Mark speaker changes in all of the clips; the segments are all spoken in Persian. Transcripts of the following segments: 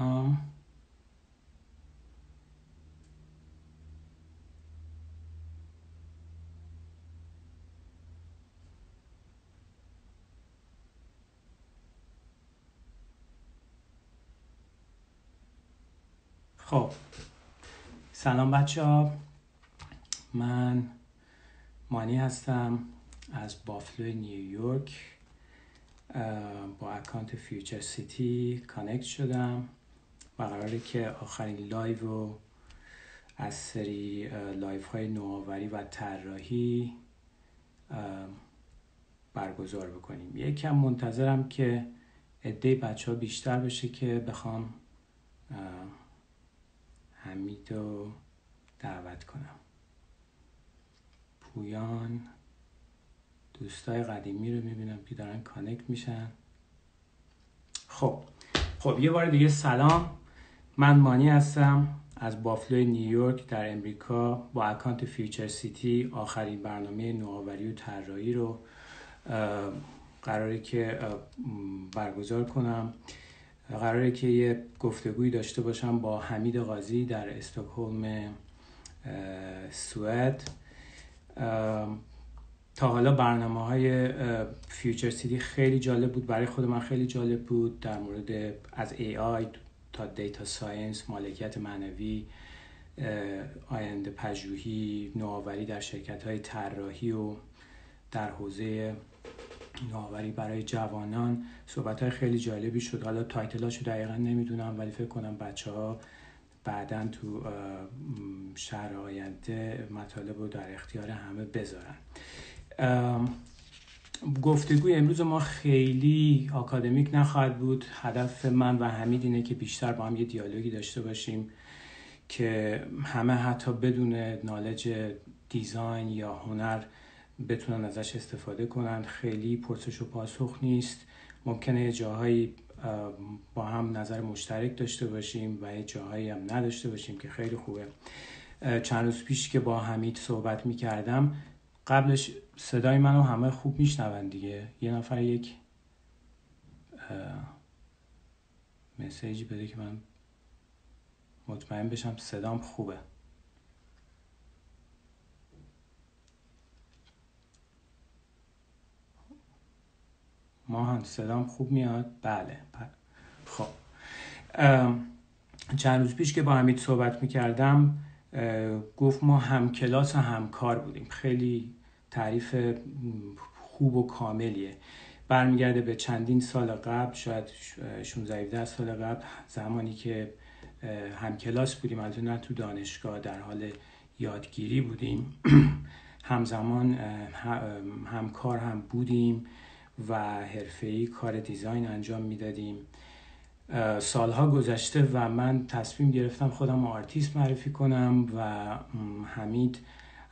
Speaker 1: خب. سلام بچه ها. من مانی هستم از بافلو نیویورک با account Future City connect شدم. و قراره که آخرین live رو از سری live های نوآوری و طراحی برگزار بکنیم. یکم منتظرم که عده بچه ها بیشتر بشه که بخوام حمید رو دعوت کنم. پویان دوستای قدیمی رو می‌بینم که دارن connect میشن. خب خب یه بار دیگه سلام. من مانی هستم از بافلو نیویورک در امریکا با account Future City آخرین برنامه نوآوری و طراحی رو قراره که برگزار کنم. قراره که یه گفتگویی داشته باشم با حمید قاضی در استکهلم سوئد. تا حالا برنامه های Future City خیلی جالب بود برای خود من خیلی جالب بود در مورد از AI تا data science مالکیت معنوی آینده پژوهی نوآوری در شرکت های طراحی و در حوزه نوآوری برای جوانان. صحبت های خیلی جالبی شد. حالا title اشو دقیقا نمی‌دونم ولی فکر کنم بچه ها بعدا تو شهر آینده مطالب رو در اختیار همه بذارن. گفتگوی امروز ما خیلی آکادمیک نخواهد بود. هدف من و حمید اینه که بیشتر با هم یه دیالوگی داشته باشیم که همه حتی بدون نالج دیزاین یا هنر بتونن ازش استفاده کنن. خیلی پرسش و پاسخ نیست. ممکنه جاهایی با هم نظر مشترک داشته باشیم و یه جاهایی هم نداشته باشیم که خیلی خوبه. چند روز پیش که با حمید صحبت می کردم قبلش صدای منو همه خوب میشنون دیگه. یه نفر یک مسیجی بده که من مطمئن بشم صدام خوبه. ماهان صدام خوب میاد؟ بله, بله. خب. چند روز پیش که با حمید صحبت می‌کردم گفت ما هم کلاس و همکار بودیم. خیلی تعریف خوب و کاملیه. برمیگرده به چندین سال قبل شاید 16 سال قبل زمانی که هم کلاس بودیم. از نه تو دانشگاه در حال یادگیری بودیم. همزمان همکار هم بودیم و حرفه‌ای کار design انجام می‌دادیم. سالها گذشته و من تصمیم گرفتم خودم آرتیست معرفی کنم و حمید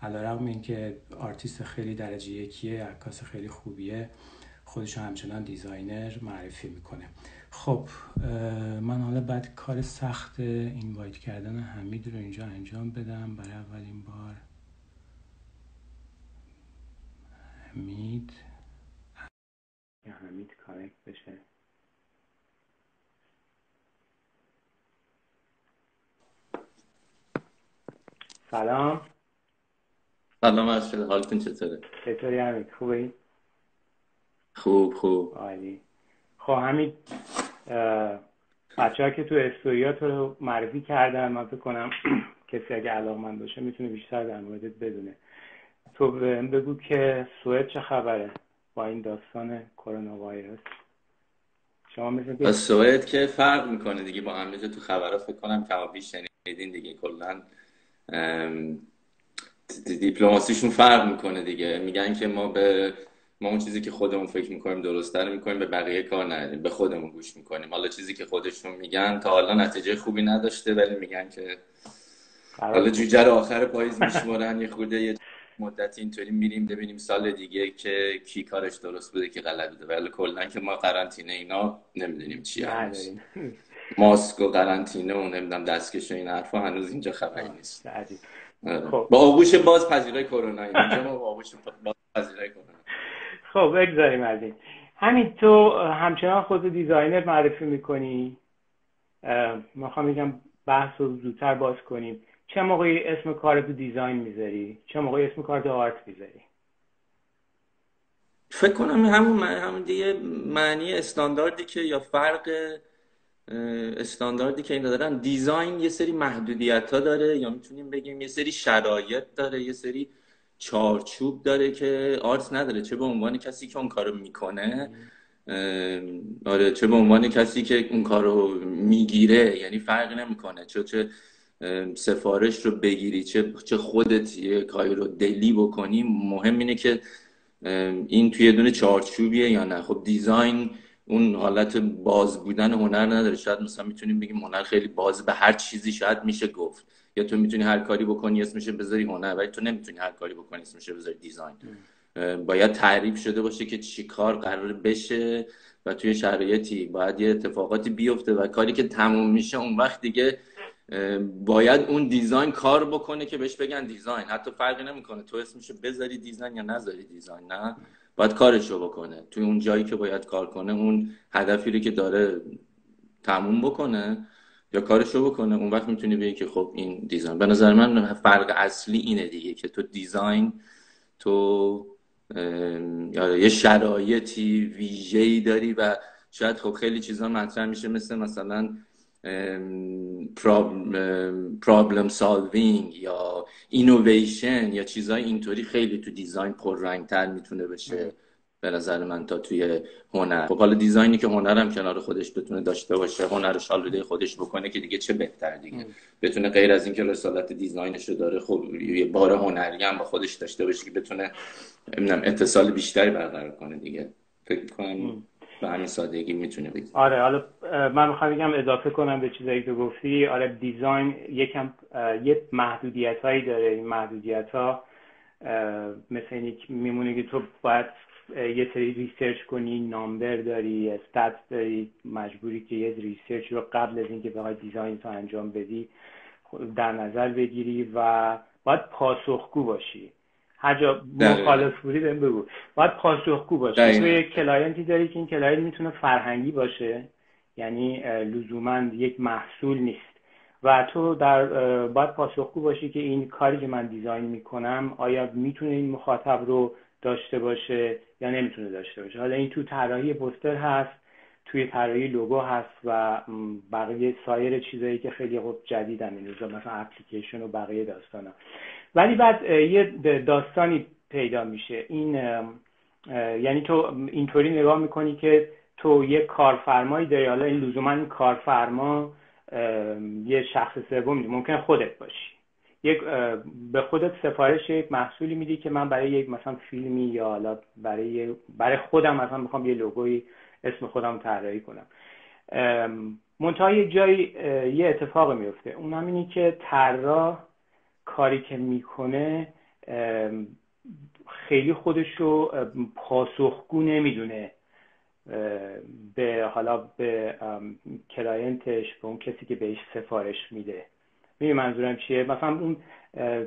Speaker 1: علی‌رغم این که آرتیست خیلی درجه یکیه عکاس خیلی خوبیه خودش همچنان designer معرفی می‌کنه. خب من حالا باید کار سخت invite کردن حمید رو اینجا انجام بدم. برای اولین بار حمید. حمید کارکت بشه. سلام.
Speaker 2: سلام از شده. حالتون چطوره؟
Speaker 1: چطوری حمید خوبی؟
Speaker 2: خوب خوب.
Speaker 1: عالی. خب حمید بچه ها که تو استوریا تو رو معرفی کردن من فکر کنم کسی اگه علاقه من باشه می‌تونه بیشتر در موردت بدونه. تو بگو که سوئد چه خبره با این داستان کرونا ویروس
Speaker 2: شما مثل سوئد که فرق می‌کنه دیگه. با همه تو خبرها فکر کنم کما بیش شنیدین دیگه. کلا دیپلماسیشون فرق می‌کنه دیگه. میگن که ما به ما اون چیزی که خودمون فکر می‌کنیم درست رو می‌کنیم به بقیه کار نداریم به خودمون گوش می‌کنیم. حالا چیزی که خودشون میگن تا حالا نتیجه خوبی نداشته ولی میگن که حالا جوجه رو آخر پاییز میشمارن یه خورده یه مدت اینطوری میریم ببینیم سال دیگه که کی کارش درست بوده که غلط بوده. ولی کلا که ما قرنطینه اینا نمی‌دونیم چی هست. ماسک و قرنطینه و نمی‌دونم دستکش و این حرفا هنوز اینجا خبری نیست. خب. با آغوش باز پذیرای کرونا. اینجا با آغوش باز پذیرای کرونا.
Speaker 1: خب بگذاریم از این. همین تو همچنان خود دیزاینر معرفی می‌کنی؟ می‌خوام بگم بحث رو زودتر باز کنیم. چه موقعی اسم کار تو دیزاین می‌ذاری؟ چه موقعی اسم کار تو آرت می‌ذاری؟
Speaker 2: فکر کنم همون همون دیگه معنی استانداردی که یا فرق استانداردی که اینا دارن. دیزاین یه سری محدودیت ها داره یا می‌تونیم بگیم یه سری شرایط داره یه سری چارچوب داره که آرت نداره. چه به عنوان کسی که اون کارو می‌کنه آره چه به عنوان کسی که اون کارو می‌گیره یعنی فرقی نمی‌کنه. چه چه سفارش رو بگیری چه چه خودت یه کاری رو دلی بکنی مهم اینه که این توی دونه چارچوبیه یا نه. خب دیزاین اون حالت باز بودن هنر نداره. شاید مثلا می‌تونیم بگیم هنر خیلی باز به هر چیزی شاید میشه گفت. یا تو می‌تونی هر کاری بکنی اسمش بذاری هنر ولی تو نمی‌تونی هر کاری بکنی اسمش بذاری دیزاین. باید تعریف شده باشه که چی کار قرار بشه و توی شرایطی باید یه اتفاقاتی بیفته و کاری که تموم میشه اون وقت دیگه باید اون design کار بکنه که بهش بگن design. حتی فرقی نمی‌کنه. تو اسمشو بذاری design یا نذاری design نه؟ باید کارشو بکنه. توی اون جایی که باید کار کنه اون هدفی رو که داره تموم بکنه یا کارشو بکنه اون وقت می‌تونی بگی که خب این design. به نظر من فرق اصلی اینه دیگه که تو design تو یه شرایطی ویژه‌ای داری و شاید خب خیلی چیزا مطرح میشه مثل مثلا problem solving یا اینویشن یا چیزهای اینطوری خیلی تو design پررنگتر می‌تونه بشه به نظر من تا توی هنر. خب حالا design ی که هنرم کنار خودش بتونه داشته باشه هنر شالوده خودش بکنه که دیگه چه بهتر دیگه؟ بتونه غیر از اینکه رسالت design ش رو داره خب یه بار هنری هم با خودش داشته باشه که بتونه اتصال بیشتری برقرار کنه دیگه. فکر کنم به همین سادگی می‌تونه بگیم
Speaker 1: آره حالا من می‌خوام بگم اضافه کنم به چیزایی که گفتی. آره design یکم یه محدودیت هایی داره. این محدودیت ها مثل اینی میمونه که تو باید یه سری research کنی number داری stat داری. مجبوری که یه research رو قبل از اینکه بخوای design تو انجام بدی در نظر بگیری و باید پاسخگو باشی. هر جا مخالف بودی بهم بگو. باید پاسخگو باشی تو یه client ی داری که این client می‌تونه فرهنگی باشه. یعنی لزوما یک محصول نیست. و تو در باید پاسخگو باشی که این کاری که من design می‌کنم آیا می‌تونه این مخاطب رو داشته باشه یا نمی‌تونه داشته باشه. حالا این تو طراحی پوستر هست توی طراحی لوگو هست و بقیه سایر چیزایی که خیلی خوب جدیدن. این روزا مثلا اپلیکیشن و بقیه داستانا. ولی بعد یه داستانی پیدا میشه. این یعنی تو اینطوری نگاه می‌کنی که تو یه کارفرمایی داری. حالا این لزوما این کارفرما یه شخص سومی ممکن خودت باشی. یک به خودت سفارش یک محصولی میدی که من برای یک مثلا فیلمی یا حالا برای برای خودم مثلا می‌خوام یه لوگوی اسم خودم طراحی کنم. منتها یه جایی یه اتفاق میفته اونم اینی که طراح کاری که می‌کنه خیلی خودش رو پاسخگو نمی‌دونه. به حالا به کلاینتش به اون کسی که بهش سفارش میده. می منظورم چیه؟ مثلا اون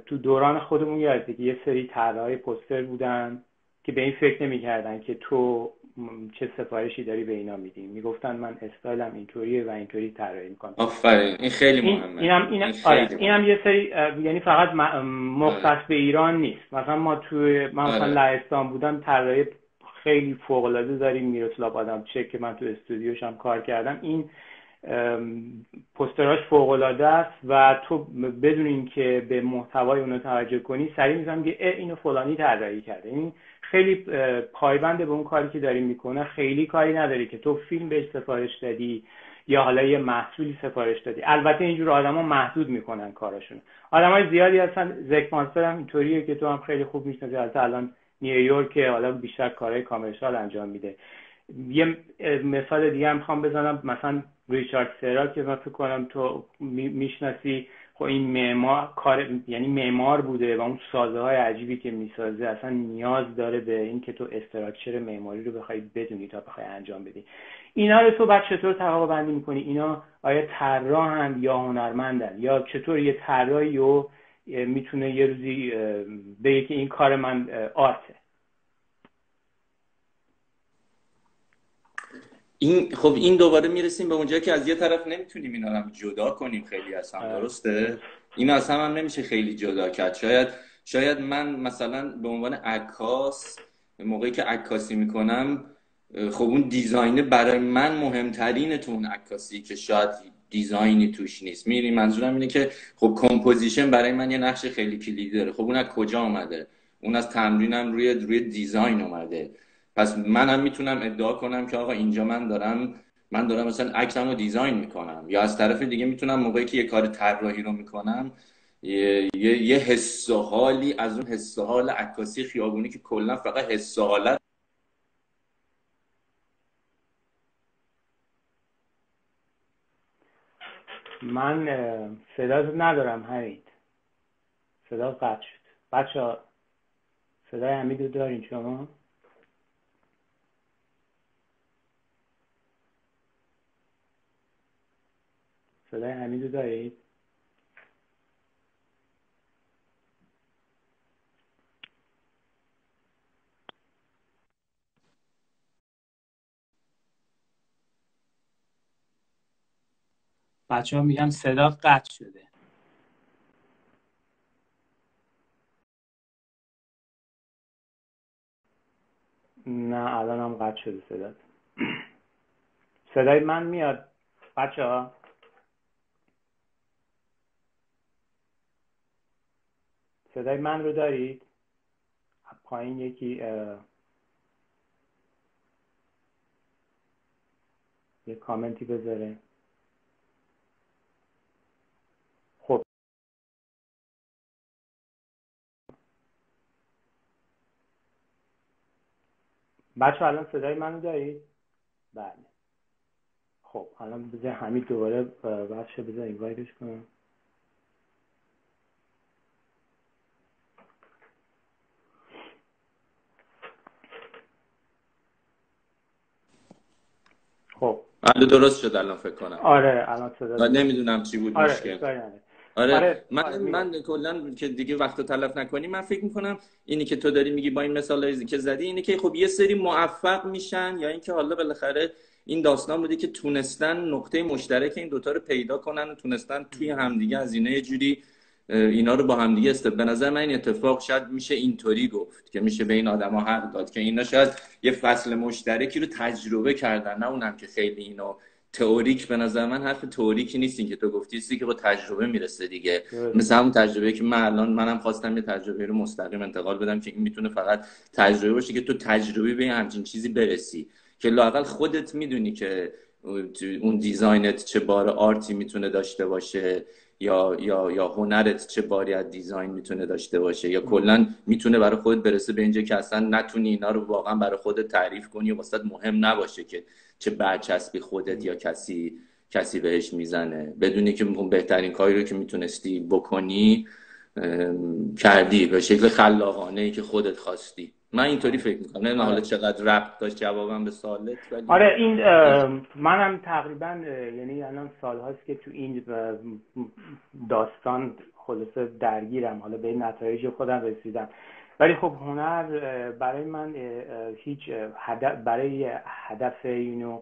Speaker 1: تو دوران خودمون یاد دیگه یه سری طرحهای پوستر بودن که به این فکر نمی‌کردن که تو چه سفارشی داری به اینا میدی؟ می‌گفتن من استایلم اینطوریه و اینطوری طراحی می‌کنم.
Speaker 2: آفرین این خیلی مهمه.
Speaker 1: اینم اینم این آره اینم یه سری یعنی فقط مختص به ایران نیست. مثلا ما تو من مثلا آره. لهستان بودم طراحی خیلی فوق العاده داریم میروسلاو آدم چک که من تو استودیوش هم کار کردم. این پستراش فوق العاده است و تو بدون اینکه به محتوای اونو توجه کنی سریع می‌زنم که اینو فلانی طراحی کرده. این خیلی پایبند به اون کاری که داری می‌کنه خیلی کاری نداری که تو فیلم بهش سفارش دادی یا حالا یه محصولی سفارش دادی. البته اینجور آدما محدود می‌کنن کاراشون. آدمای زیادی هستن. زک مانستر هم اینطوریه که تو هم خیلی خوب می‌شناسی. الان نیویورک حالا بیشتر کارهای کامرشال انجام میده. یه مثال دیگه هم می‌خوام بزنم. مثلا ریچارد سرا که من فکر کنم تو می‌شناسی. خب این معمار کار یعنی معمار بوده و اون سازه های عجیبی که می‌سازه اصلا نیاز داره به اینکه تو استراکچر معماری رو بخوای بدونی تا بخوای انجام بدی. اینا رو تو بعد چطور طبقه بندی می‌کنی؟ اینا آیا طراحن یا هنرمندن؟ یا چطور یه طراحی رو می‌تونه یه روزی بگه که این کار من آرته؟
Speaker 2: این خب این دوباره می‌رسیم به اونجا که از یه طرف نمی‌تونیم اینا رو جدا کنیم. خیلی از هم درسته؟ این از هم, هم نمیشه خیلی جدا کرد. شاید شاید من مثلا به عنوان عکاس موقعی که عکاسی می‌کنم خب اون design ه برای من مهمترینه تو اون عکاسی که شاید design ی توش نیست. میری منظورم اینه که خب composition برای من یه نقش خیلی کلیدی داره. خب اون از کجا آمده اون از تمرینم روی روی design اومده. پس منم می‌تونم ادعا کنم که آقا اینجا من دارم من دارم مثلا عکسم رو design می‌کنم یا از طرف دیگه می‌تونم موقعی که یه کار طراحی رو می‌کنم یه, یه،, یه حس و حالی از اون حس و حال عکاسی خیابونی که کلا فقط حس و حالت
Speaker 1: من صدا ندارم حمید. صدا قطع شد. بچه صدای حمید رو دارین شما؟ صدای حمید رو دارید؟ بچه ها میگن صدا قطع شده. نه الان هم قطع شده صدا صدای من میاد بچه ها صدای من رو دارید؟ پایین یکی یه کامنتی بذاره. خب. بچه الان صدای منو دارید؟ بله. خب الان بذار همین دوباره بچه بذار اینوایتش کنم.
Speaker 2: آره درست شد الان فکر کنم.
Speaker 1: آره الان صدا
Speaker 2: نمی‌دونم چی بود آره مشکل. آره, آره من
Speaker 1: آره
Speaker 2: من کلا که دیگه وقت تلف نکنی من فکر می‌کنم اینی که تو داری میگی با این مثال که زدی اینه که خب یه سری موفق میشن یا اینکه حالا بالاخره این داستان بوده که تونستن نقطه مشترک این دوتا رو پیدا کنن و تونستن توی همدیگه از اینه یه جوری اینا رو با هم دیگه است. به نظر من این اتفاق شاید میشه اینطوری گفت که میشه به این آدما حق داد که اینا شاید یه فصل مشترکی رو تجربه کردن. نه اونم که خیلی اینو تئوریک. به نظر من حرف تئوریکی نیست که تو گفتی. که با تجربه می‌رسه دیگه. مثل همون تجربه که من الان منم خواستم یه تجربه رو مستقیم انتقال بدم که این می‌تونه فقط تجربه باشه که تو تجربه به همچین چیزی برسی. که لاقل خودت می‌دونی که اون design ت چه بار art ی می‌تونه داشته باشه. یا یا یا هنرت چه باری از design می‌تونه داشته باشه؟ یا کلا می‌تونه برای خودت برسه به اینجا که اصلا نتونی اینا رو واقعا برای خودت تعریف کنی و واست مهم نباشه که چه برچسبی خودت یا کسی کسی بهش می‌زنه. بدونی که بهترین کاری رو که می‌تونستی بکنی کردی به شکل خلاقانه ای که خودت خواستی. من اینطوری فکر می‌کنم. نه حالا چقدر ربط داشت جوابم به سوالت ولی
Speaker 1: آره این منم تقریبا یعنی الان سالهاست که تو این داستان خلاصه درگیرم. حالا به نتایج خودم رسیدم. ولی خب هنر برای من هیچ هدف برای هدف اینو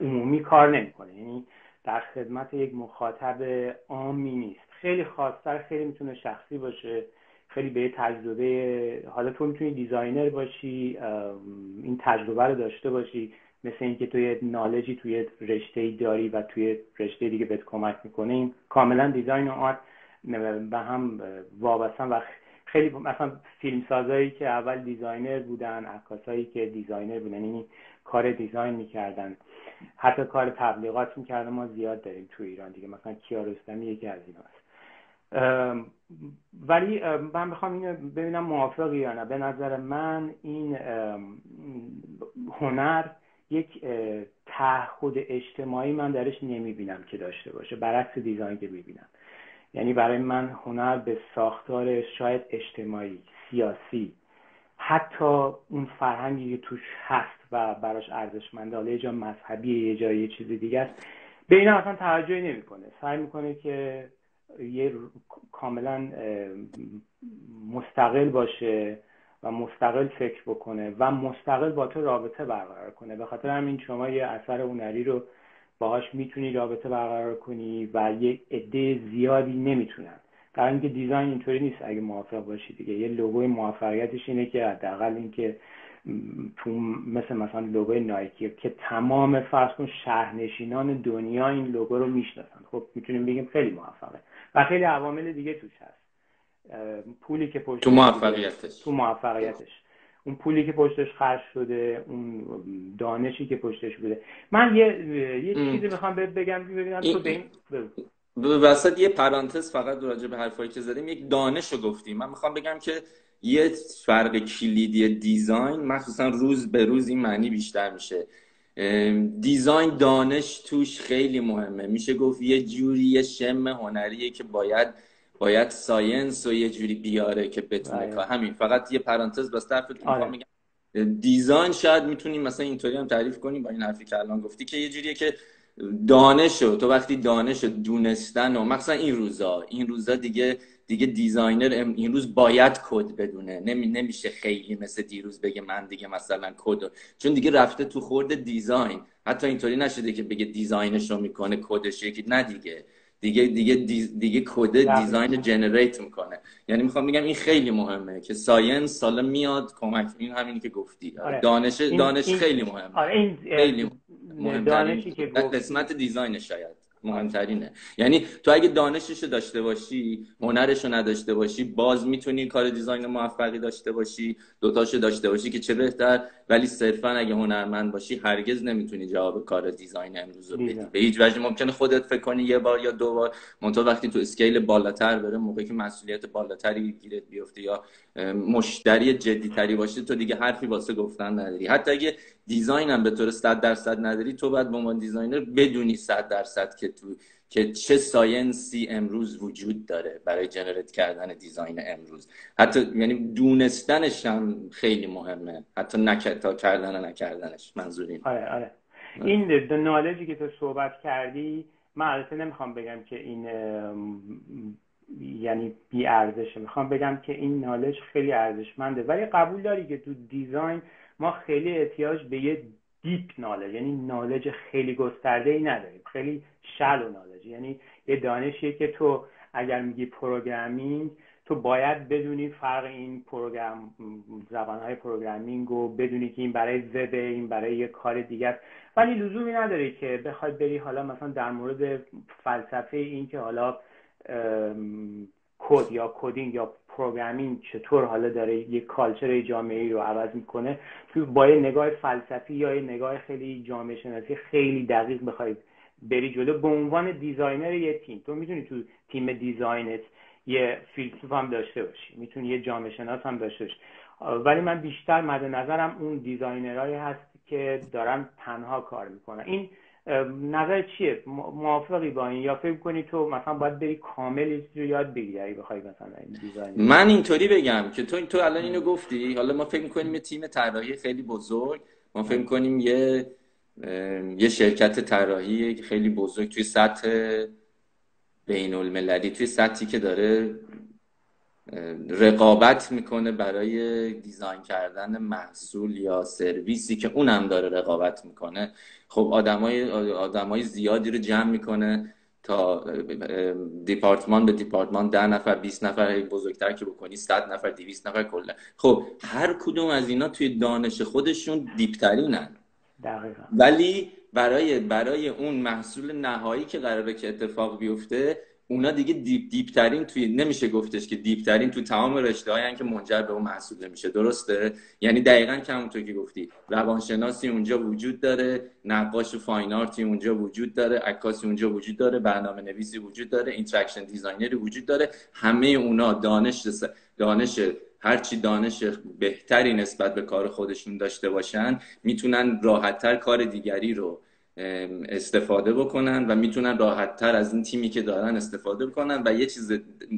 Speaker 1: عمومی کار نمی‌کنه. یعنی در خدمت یک مخاطب عامی نیست. خیلی خاصتر خیلی می‌تونه شخصی باشه. خیلی به تجربه حالا تو می‌تونی designer باشی این تجربه رو داشته باشی مثل اینکه توی knowledge ی توی رشته داری و توی رشته دیگه بهت کمک می‌کنه. این کاملا design و art به هم وابستن و خیلی مثلا فیلم سازایی که اول designer بودن عکاسایی که designer بودن یعنی کار design می‌کردن. حتی کار تبلیغات می‌کردن ما زیاد داریم تو ایران دیگه. مثلا کیارستمی یکی از ایناست. ولی من می‌خوام اینو ببینم موافقی یا نه. به نظر من این هنر یک تعهد اجتماعی من درش نمی‌بینم که داشته باشه. برعکس design که می‌بینم. یعنی برای من هنر به ساختار شاید اجتماعی سیاسی حتی اون فرهنگی که توش هست و براش ارزشمنده حالا یه جا مذهبی یه جای یه چیزی دیگه است به اینا اصلا توجهی نمی‌کنه. سعی می‌کنه که یه کاملا مستقل باشه و مستقل فکر بکنه و مستقل با تو رابطه برقرار کنه. به خاطر همین شما یه اثر هنری رو باهاش می‌تونی رابطه برقرار کنی و یه عده زیادی نمی‌تونن. در اینکه دیزاین اینطوری نیست اگه موافق باشی دیگه. یه لوگوی موفقیتش اینه که حداقل اینکه تو مثل مثلا لوگوی نایکی که تمام فرض کن شهرنشینان دنیا این لوگو رو می‌شناسن. خب می‌تونیم بگیم خیلی موفقه. و خیلی عوامل دیگه توش هست. پولی که پشت
Speaker 2: تو موفقیتش.
Speaker 1: تو موفقیتش. اون پولی که پشتش خرج شده اون دانشی که پشتش بوده. من یه یه چیزی می‌خوام بگم بگم تو به
Speaker 2: این وسط یه پرانتز فقط راجع به حرفایی که زدیم. یک دانش رو گفتیم. من می‌خوام بگم که یه فرق کلیدی design مخصوصا روز به روز این معنی بیشتر میشه. design دانش توش خیلی مهمه. میشه گفت یه جوری یه شم هنریه که باید باید science و یه جوری بیاره که بتونه که همین فقط یه پرانتز بس آره. میگم. design شاید می‌تونیم مثلا اینطوری هم تعریف کنیم با این حرفی که الان گفتی که یه جوریه که دانش تو وقتی دانش دونستن و مثلا این روزا این روزا دیگه دیگه designer این روز باید کد بدونه. نمی نمیشه خیلی مثل دیروز بگه من دیگه مثلا کد چون دیگه رفته تو خورد design. حتی اینطوری نشده که بگه design ش رو می‌کنه کدش یکی نه دیگه. دیگه دیگه دیگه code design generate می‌کنه. یعنی می‌خوام بگم این خیلی مهمه که science حالا میاد کمک این همینی که گفتی. آره. دانش دانش خیلی مهمه.
Speaker 1: آره این
Speaker 2: خیلی دانشی که قسمت design شاید. مهمترینه. یعنی تو اگه دانشش داشته باشی هنرش رو نداشته باشی باز می‌تونی کار design موفقی داشته باشی دوتاشو داشته باشی که چه بهتر ولی صرفا اگه هنرمند باشی هرگز نمی‌تونی جواب کار design امروز رو بدی. به هیچ وجه ممکنه خودت فکر کنی یه بار یا دو بار منتها وقتی تو scale بالاتر بره موقعی که مسئولیت بالاتری گیرت بیفته یا مشتری جدی تری باشه تو دیگه حرفی واسه گفتن نداری. حتی اگه design هم به طور 100 درصد نداری تو باید به عنوان designer بدونی 100 درصد که تو که چه science ی امروز وجود داره برای generate کردن design امروز. حتی یعنی دونستنش هم خیلی مهمه. حتی نکتا کردن و نکردنش. منظوریم.
Speaker 1: آره آره. این knowledge ی که تو صحبت کردی من البته نمی‌خوام بگم که این یعنی بی ارزشه. می‌خوام بگم که این knowledge خیلی ارزشمنده. ولی قبول داری که تو design ما خیلی احتیاج به یه deep knowledge یعنی knowledge خیلی گسترده ای نداریم. خیلی shallow knowledge. یعنی یه دانشیه که تو اگر میگی programming تو باید بدونی فرق این program زبانهای programming و بدونی که این برای زده این برای یه کار است ولی لزومی نداره که بخواد بری حالا مثلا در مورد فلسفه این که حالا کد یا coding یا programming چطور حالا داره یه culture جامعه رو عوض می‌کنه. تو با یه نگاه فلسفی یا یه نگاه خیلی جامعه شناسی خیلی دقیق بخواید بری جلو. به عنوان designer یه تیم تو می‌تونی تو تیم design ت یه فیلسوف هم داشته باشی می‌تونی یه جامعه شناس هم داشته باشی. ولی من بیشتر مد نظرم اون دیزاینرهایی هست که دارن تنها کار می‌کنن. این نظر چیه؟ موافقی با این یا فکر کنی تو مثلا باید بری کامل رو یاد بگیری اگه بخوای مثلا این دیزاین
Speaker 2: من اینطوری بگم که تو تو الان اینو گفتی. حالا ما فکر می‌کنیم یه تیم طراحی خیلی بزرگ. ما فکر کنیم یه یه شرکت طراحی خیلی بزرگ توی سطح بین المللی توی سطحی که داره رقابت می‌کنه برای دیزاین کردن محصول یا سرویسی که اونم داره رقابت می‌کنه. خب آدمای آدمای زیادی رو جمع می‌کنه تا دیپارتمان به دیپارتمان ده نفر 20 نفر بزرگتر که بکنی 100 نفر 200 نفر کلا. خب هر کدوم از اینا توی دانش خودشون دیپترینن.
Speaker 1: دقیقا.
Speaker 2: ولی برای برای اون محصول نهایی که قراره که اتفاق بیفته اونا دیگه deep deep ترین توی نمیشه گفتش که deep ترین تو تمام رشته هایی که منجر به اون محصول میشه درسته؟ یعنی دقیقا همونطور که گفتی. روانشناسی اونجا وجود داره نقاش fine art ی اونجا وجود داره عکاسی اونجا وجود داره برنامه نویسی وجود داره interaction designer ی وجود داره. همه اونا دانش دانش هرچی دانش بهتری نسبت به کار خودشون داشته باشن می‌تونن راحتتر کار دیگری رو استفاده بکنن و می‌تونن راحت تر از این تیمی که دارن استفاده بکنن و یه چیز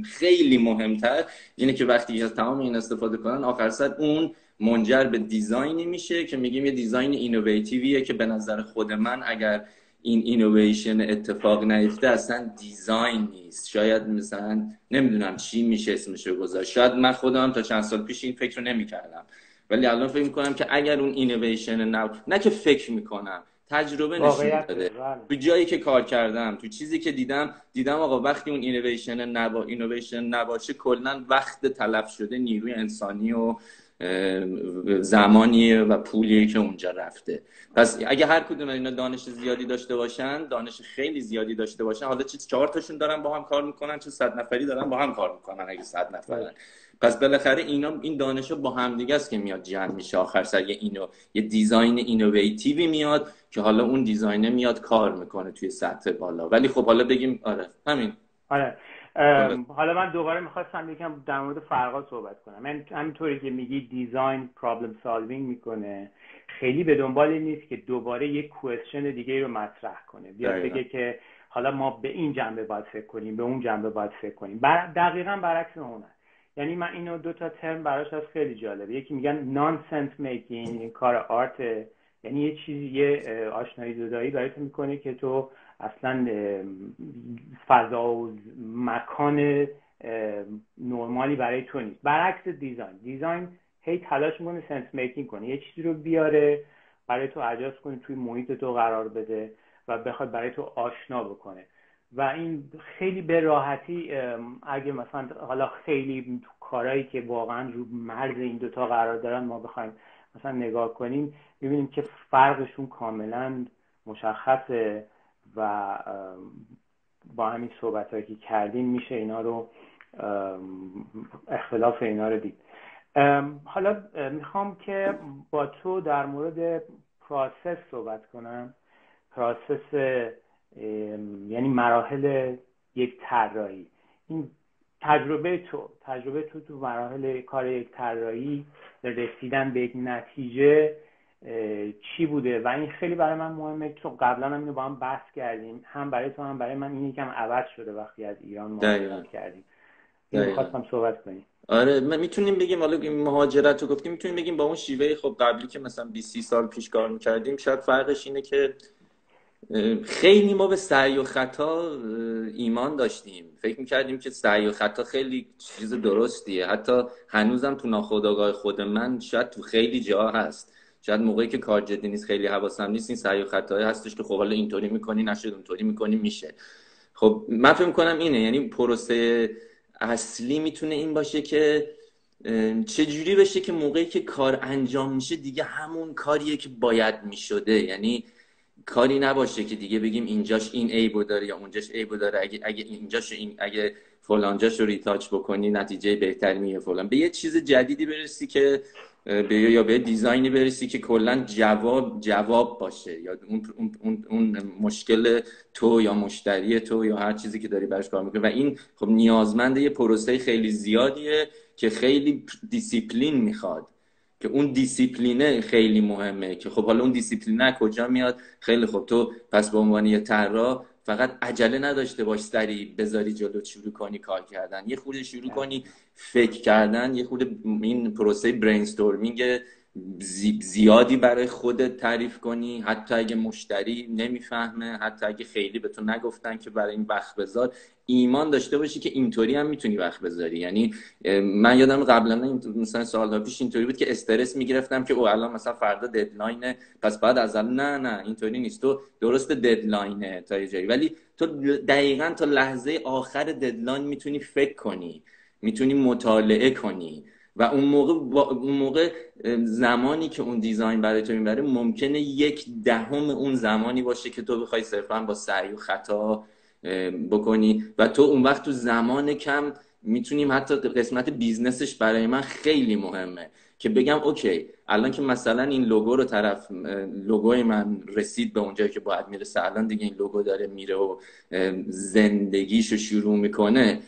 Speaker 2: خیلی مهمتر اینه که وقتی از تمام این استفاده کنن آخر سر اون منجر به design ی میشه که میگیم یه design innovative یه که به نظر خود من اگر این اینویشن اتفاق نیفته اصلا design نیست. شاید مثلا نمی‌دونم چی میشه اسمشو گذاشت. شاید من خودم تا چند سال پیش این فکر رو نمی‌کردم. ولی الان فکر می‌کنم که اگر اون اینویشن نب... نه که فکر می‌کنم تجربه نشون داده. بله. تو جایی که کار کردم تو چیزی که دیدم دیدم آقا وقتی اون innovation نبا innovation نباشه کلا وقت تلف شده نیروی انسانی و زمانیه و پولیه که اونجا رفته. پس اگه هر کدوم اینا دانش زیادی داشته باشن دانش خیلی زیادی داشته باشن حالا چه چهار تاشون دارن با هم کار می‌کنن چه صد نفری دارن با هم کار می‌کنن اگه صد نفرن. پس بالاخره اینا این دانش با هم دیگه است که میاد جمع میشه. آخر سر یه inno یه design innovative ی میاد. که حالا اون design ه میاد کار می‌کنه توی سطح بالا. ولی خب حالا بگیم آره همین.
Speaker 1: آره. حالا من دوباره می‌خواستم یکم در مورد فرقا صحبت کنم. من همینطوری که میگی design problem solving می‌کنه خیلی به دنبال نیست که دوباره یک question دیگه رو مطرح کنه. بیاد بگه که حالا ما به این جنبه باید فکر کنیم به اون جنبه باید فکر کنیم. بر... دقیقا برعکس اونه. یعنی من اینو دو تا ترم براش از خیلی جالبه. یکی میگن nonsense making کار art یعنی یه چیزی یه آشنایی زدایی برای تو می‌کنه که تو اصلا فضا و مکان نرمالی برای تو نیست. برعکس design. design هی تلاش می‌کنه sense making کنه. یه چیزی رو بیاره برای تو اجاز کنه توی محیط تو قرار بده و بخواد برای تو آشنا بکنه. و این خیلی به راحتی اگه مثلا حالا خیلی تو کارهایی که واقعا رو مرز این دوتا قرار دارن ما بخوایم مثلا نگاه کنیم ببینیم که فرقشون کاملا مشخصه و با همین صحبت هایی که کردیم میشه اینا رو اختلاف اینا رو دید. حالا می‌خوام که با تو در مورد پراسس صحبت کنم. پراسس یعنی مراحل یک طراحی. این تجربه تو تجربه تو تو مراحل کار یک طراحی رسیدن به یک نتیجه چی بوده و این خیلی برای من مهمه چون قبلا هم اینو با هم بحث کردیم. هم برای تو هم برای من. این یکم عوض شده وقتی از ایران مهاجرت کردیم. خواستم صحبت کنیم.
Speaker 2: آره ما می‌تونیم بگیم حالا مهاجرت رو گفتیم می‌تونیم بگیم با اون شیوه خب قبلی که مثلا 20 سال پیش کار می‌کردیم شاید فرقش اینه که خیلی ما به سعی و خطا ایمان داشتیم. فکر می‌کردیم که سعی و خطا خیلی چیز درستیه. حتی هنوزم تو ناخودآگاه خود من شاید تو خیلی جا هست. شاید موقعی که کار جدی نیست خیلی حواسم نیست این سعی و خطایی هستش که خب حالا اینطوری می‌کنی نشد اونطوری می‌کنی میشه. خب من فکر می‌کنم اینه یعنی پروسه اصلی می‌تونه این باشه که چجوری بشه که موقعی که کار انجام میشه دیگه همون کاریه که باید می‌شده. یعنی کاری نباشه که دیگه بگیم اینجاش این عیبو داره یا اونجاش عیبو داره. اگه اگه اینجاش این اگه فلانجاش رو retouch بکنی نتیجه بهتری میده فلان. به یه چیز جدیدی برسی که به یا به design ی برسی که کلا جواب جواب باشه. یا اون, اون, اون مشکل تو یا مشتری تو یا هر چیزی که داری برش کار می‌کنی. و این خب نیازمند یه پروسه خیلی زیادیه که خیلی دیسیپلین می‌خواد. که اون دیسیپلینه خیلی مهمه. که خب حالا اون دیسیپلینه کجا میاد؟ خیلی خب تو پس به عنوان یه طراح فقط عجله نداشته باش سری بذاری جلو شروع کنی کار کردن. یه خورده شروع کنی فکر کردن یه خورده این پروسه brainstorming زیادی برای خودت تعریف کنی؟ حتی اگه مشتری نمی‌فهمه حتی اگه خیلی به تو نگفتن که برای این وقت بذار ایمان داشته باشی که اینطوری هم می‌تونی وقت بذاری. یعنی من یادم قبلا مثلا سالها پیش اینطوری بود که استرس می‌گرفتم که او الان مثلا فردا ددلاینه پس بعد از نه نه اینطوری نیست. تو درست ددلاینه تا یه جایی. ولی تو دقیقا تا لحظه آخر ددلاین می‌تونی فکر کنی می‌تونی مطالعه کنی. و اون موقع اون موقع زمانی که اون دیزاین برای تو می‌بره ممکنه یک دهم اون زمانی باشه که تو بخوای صرفا با سعی و خطا بکنی. و تو اون وقت تو زمان کم می‌تونیم حتی قسمت business ش برای من خیلی مهمه که بگم okay الان که مثلا این لوگو رو طرف لوگوی من رسید به اونجایی که باید می‌رسه الان دیگه این لوگو داره میره و زندگیشو شروع می‌کنه.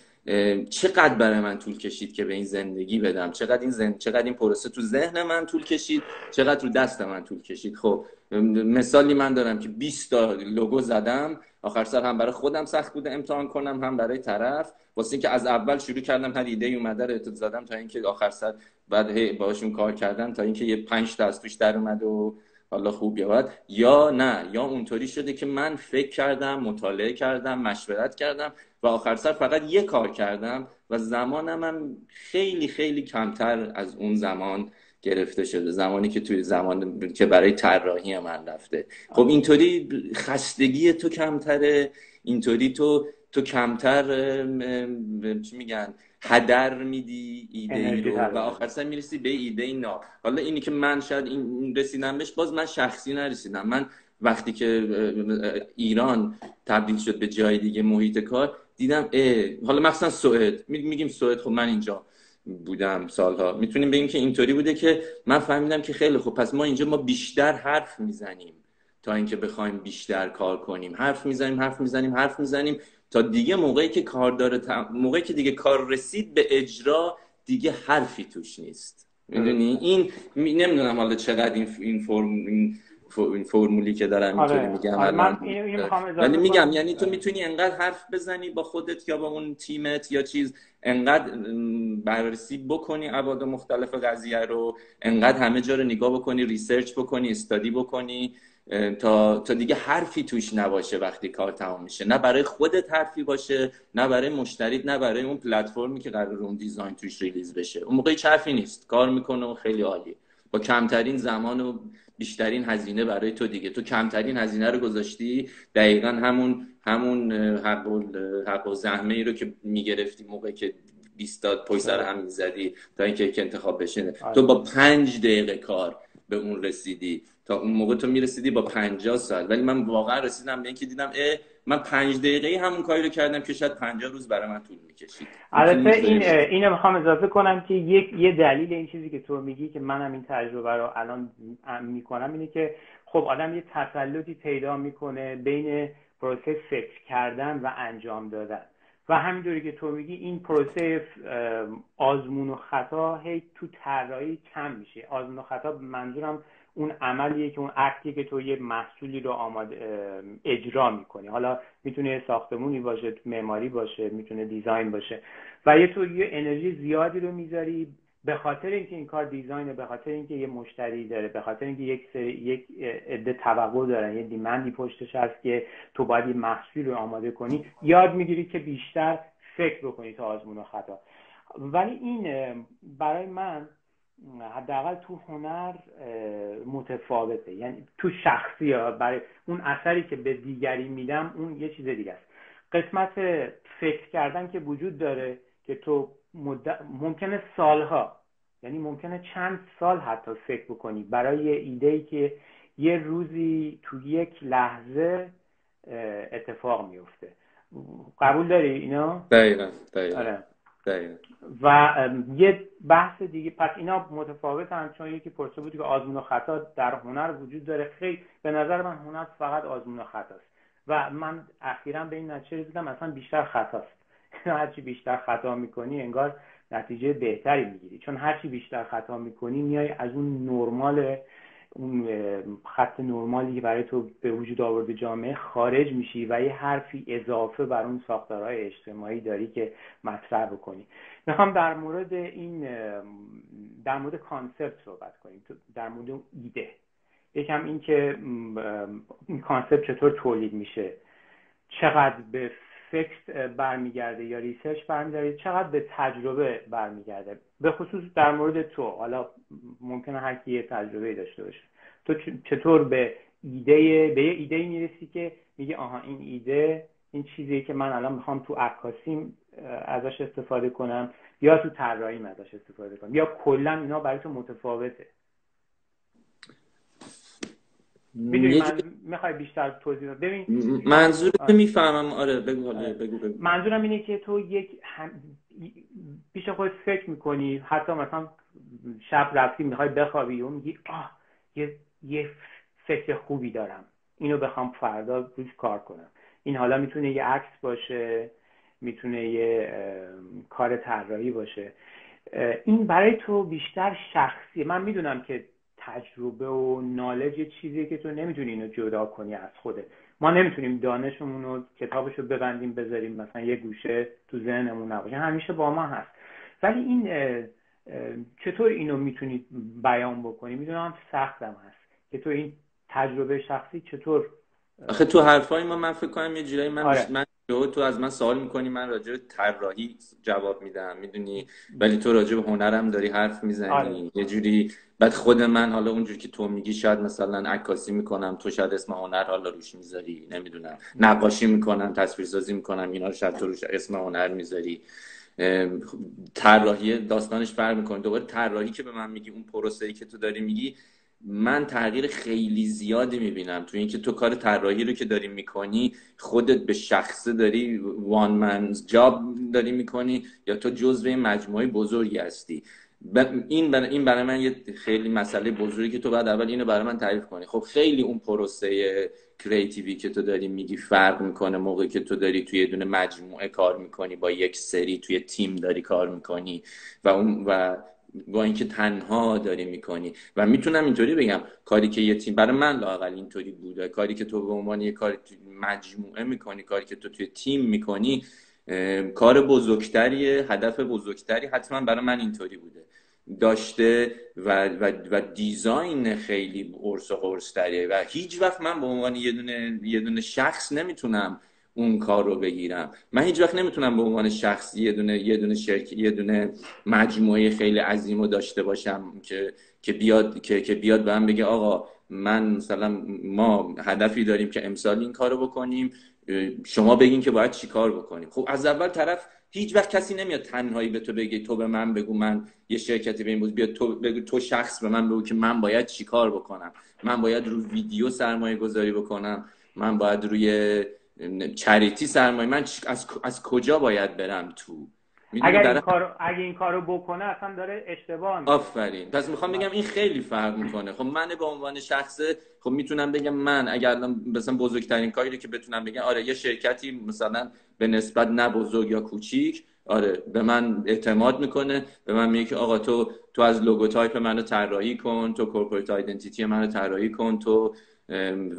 Speaker 2: چقدر برای من طول کشید که به این زندگی بدم؟ چقدر این زن... چقدر این پروسه تو ذهن من طول کشید؟ چقدر تو دست من طول کشید؟ خب مثالی من دارم که 20 تا لوگو زدم. آخر سر هم برای خودم سخت بوده امتحان کنم هم برای طرف. واسه اینکه از اول شروع کردم هر ایده اومده رو زدم تا اینکه آخر سر بعد باشون کار کردم تا اینکه یه 5 تا از توش در اومد و حالا خوب یا بد یا نه یا اونطوری شده که من فکر کردم مطالعه کردم مشورت کردم و آخر سر فقط یه کار کردم و زمانم هم خیلی خیلی کمتر از اون زمان گرفته شده. زمانی که توی زمان که برای طراحی من رفته. خب اینطوری خستگی تو کمتره اینطوری تو تو کمتر چی میگن؟ هدر میدی ایده ای رو و آخر سر می‌رسی به ایده ای نا حالا اینی که من شاید این رسیدم بهش باز من شخصی نرسیدم. من وقتی که ایران تبدیل شد به جای دیگه محیط کار دیدم اه حالا مثلا سوئد. میگیم سوئد خب من اینجا بودم سالها. می‌تونیم بگیم که اینطوری بوده که من فهمیدم که خیلی خوب پس ما اینجا ما بیشتر حرف می‌زنیم تا اینکه بخوایم بیشتر کار کنیم. حرف می‌زنیم حرف می‌زنیم حرف می‌زنیم. تا دیگه موقعی که کار داره موقعی که دیگه کار رسید به اجرا دیگه حرفی توش نیست. می‌دونی؟ این نمی‌دونم حالا چقدر این این فرم این این فرمولی که دارم اینطوری آره. میگم آره ولی میگم یعنی تو می‌تونی انقدر حرف بزنی با خودت یا با اون تیمت یا چیز انقدر بررسی بکنی ابعاد مختلف قضیه رو انقدر همه جا رو نگاه بکنی ریسرچ بکنی استادی بکنی. تا تا دیگه حرفی توش نباشه وقتی کار تمام میشه. نه برای خودت حرفی باشه نه برای مشتریت نه برای اون پلتفرمی که قرار اون دیزاین توش ریلیز بشه. اون موقع حرفی نیست. کار می‌کنه و خیلی عالی با کمترین زمان و بیشترین هزینه برای تو دیگه. تو کمترین هزینه رو گذاشتی دقیقا همون همون حق و, حق و زحمه ای رو که می‌گرفتی موقعی که بیستاد پای سر هم می‌زدی تا اینکه انتخاب بشه. تو با پنج دقیقه کار به اون رسیدی. تا اون موقع تو می‌رسیدی با 50 سال. ولی من واقعا رسیدم به اینکه دیدم اه من پنج دقیقه همون کاری رو کردم که شاید 50 روز برای من طول می‌کشید.
Speaker 1: البته این اینو می‌خوام اضافه کنم که یک یه دلیل این چیزی که تو میگی که منم این تجربه رو الان می‌کنم اینه که خب آدم یه تسلطی پیدا می‌کنه بین پروسه فکر کردن و انجام دادن. و همینطوری که تو میگی این پروسه آزمون و خطا هی تو طراحی کم میشه. آزمون و خطا منظورم اون عملیه که اون اکتیه که تو یه محصولی رو آماده اجرا می‌کنی. حالا می‌تونه ساختمونی باشه معماری باشه می‌تونه دیزاین باشه. و یه تو یه انرژی زیادی رو می‌ذاری به خاطر اینکه این کار دیزاینه به خاطر اینکه یه مشتری داره به خاطر اینکه یک سری یک عده توقع دارن یه دیمندی پشتش هست که تو باید یه محصول رو آماده کنی یاد می‌گیری که بیشتر فکر بکنی تا آزمون و خطا. ولی این برای من حداقل تو هنر متفاوته. یعنی تو شخصی ها برای اون اثری که به دیگری میدم اون یه چیز دیگه است. قسمت فکر کردن که وجود داره که تو ممکنه سالها یعنی ممکنه چند سال حتی فکر بکنی. برای ایده ای که یه روزی تو یک لحظه اتفاق میفته. قبول داری اینا؟
Speaker 2: دقیقا دقیقا. آره.
Speaker 1: و یه بحث دیگه پس اینا متفاوت هم چون یکی پرسه بود که آزمون و خطا در هنر وجود داره. خیلی به نظر من هنر فقط آزمون و خطاست و من اخیرا به این نتیجه رسیدم اصلا بیشتر خطاست هرچی بیشتر خطا می‌کنی انگار نتیجه بهتری می‌گیری. چون هرچی بیشتر خطا می‌کنی میای از اون نرمال اون خط نرمالی برای تو به وجود آورده جامعه خارج میشی و یه حرفی اضافه بر اون ساختارهای اجتماعی داری که مطرح بکنی. می‌خوام در مورد این در مورد concept صحبت کنیم. در مورد ایده. یکم این که این concept چطور تولید میشه؟ چقدر به فکر برمیگرده یا research برمیگرده چقدر به تجربه برمیگرده؟ به خصوص در مورد تو. حالا ممکنه هر کی یه تجربه داشته باشه. تو چطور به ایده به یه ایده می‌رسی که میگه آها این ایده این چیزی که من الان می‌خوام تو عکاسیم ازش استفاده کنم یا تو طراحیم ازش استفاده کنم؟ یا کلا اینا برای تو متفاوته؟ می‌دونی من می‌خوای بیشتر توضیح ببین
Speaker 2: منظور. می‌فهمم آره بگو آره. بگو بگو.
Speaker 1: منظورم اینه که تو یک هم... پیش خود فکر می‌کنی حتی مثلا شب رفتی می‌خوای بخوابی و میگی آه یه, یه فکر خوبی دارم. اینو بخوام فردا روش کار کنم. این حالا می‌تونه یه عکس باشه می‌تونه یه کار طراحی باشه. این برای تو بیشتر شخصی من می‌دونم که تجربه و نالج چیزی که تو نمی‌تونی اینو جدا کنی از خودت. ما نمی‌تونیم دانشمون رو کتابش رو ببندیم بذاریم مثلا یه گوشه تو ذهنمون نباشه. همیشه با ما هست. ولی این چطور اینو می‌تونید بیان بکنی؟ می‌دونم سختم هست. که تو این تجربه شخصی چطور؟
Speaker 2: آخه تو حرفای ما من فکر کنم یه جورایی من, آره. من تو از من سوال می‌کنی من راجع به طراحی جواب میدم می‌دونی؟ ولی تو راجع به هنرم داری حرف می‌زنی. آره. یه جوری بعد خود من حالا اونجوری که تو میگی شاید مثلا عکاسی می‌کنم تو شاید اسم هنر حالا روش می‌ذاری نمی‌دونم. نقاشی می‌کنم تصویرسازی می‌کنم اینا رو شاید تو روش اسم هنر می‌ذاری. طراحی داستانش فرق می‌کنه. دوباره طراحی که به من میگی اون پروسه ای که تو داری میگی من تغییر خیلی زیادی می‌بینم. تو اینکه تو کار طراحی رو که داری می‌کنی خودت به شخصه داری وان منز جاب داری می‌کنی یا تو جزو مجموعه بزرگی هستی. این برای این برای من یه خیلی مسئله بزرگی که تو بعد اول اینو برای من تعریف کنی. خب خیلی اون پروسه کریتیوی که تو داری میگی فرق می‌کنه. موقعی که تو داری توی یه دونه مجموعه کار می‌کنی با یک سری توی تیم داری کار می‌کنی و اون و با اینکه تنها داری می‌کنی. و می‌تونم اینطوری بگم کاری که یه تیم برای من لاقل اینطوری بوده. کاری که تو به عنوان یه کاری مجموعه می‌کنی کاری که تو توی تیم می‌کنی کار بزرگتریه هدف بزرگتری حتما برای من اینطوری بوده. داشته و, و, و دیزاین خیلی قرص و قرص و هیچ وقت من به عنوان یه دونه, یه دونه شخص نمی‌تونم اون کار رو بگیرم. من هیچ وقت نمی‌تونم به عنوان شخصی یه دونه یه دونه شرکت یه دونه مجموعه خیلی عظیم رو داشته باشم که که بیاد که, که بیاد به من بگه آقا من مثلا ما هدفی داریم که امسال این کارو بکنیم شما بگین که باید چیکار بکنیم. خب از اول طرف هیچ وقت کسی نمیاد تنهایی به تو بگه تو به من بگو من یه شرکتی به این بود بیا تو بگو تو شخص به من بگو که من باید چیکار بکنم. من باید رو ویدیو سرمایه گذاری بکنم. من باید روی چریتی سرمایه من از, از کجا باید برم تو؟
Speaker 1: اگر این, کارو، اگه این کارو بکنه اصلا داره اشتباه
Speaker 2: می‌کنه. آفرین. پس می‌خوام بگم این خیلی فرق می‌کنه. خب من به عنوان شخصه خب می‌تونم بگم من اگر مثلا بزرگترین کاری که بتونم بگم آره یه شرکتی مثلا به نسبت نه بزرگ یا کوچیک آره به من اعتماد می‌کنه به من میگه که آقا تو تو از logotype منو طراحی کن تو corporate identity منو طراحی کن تو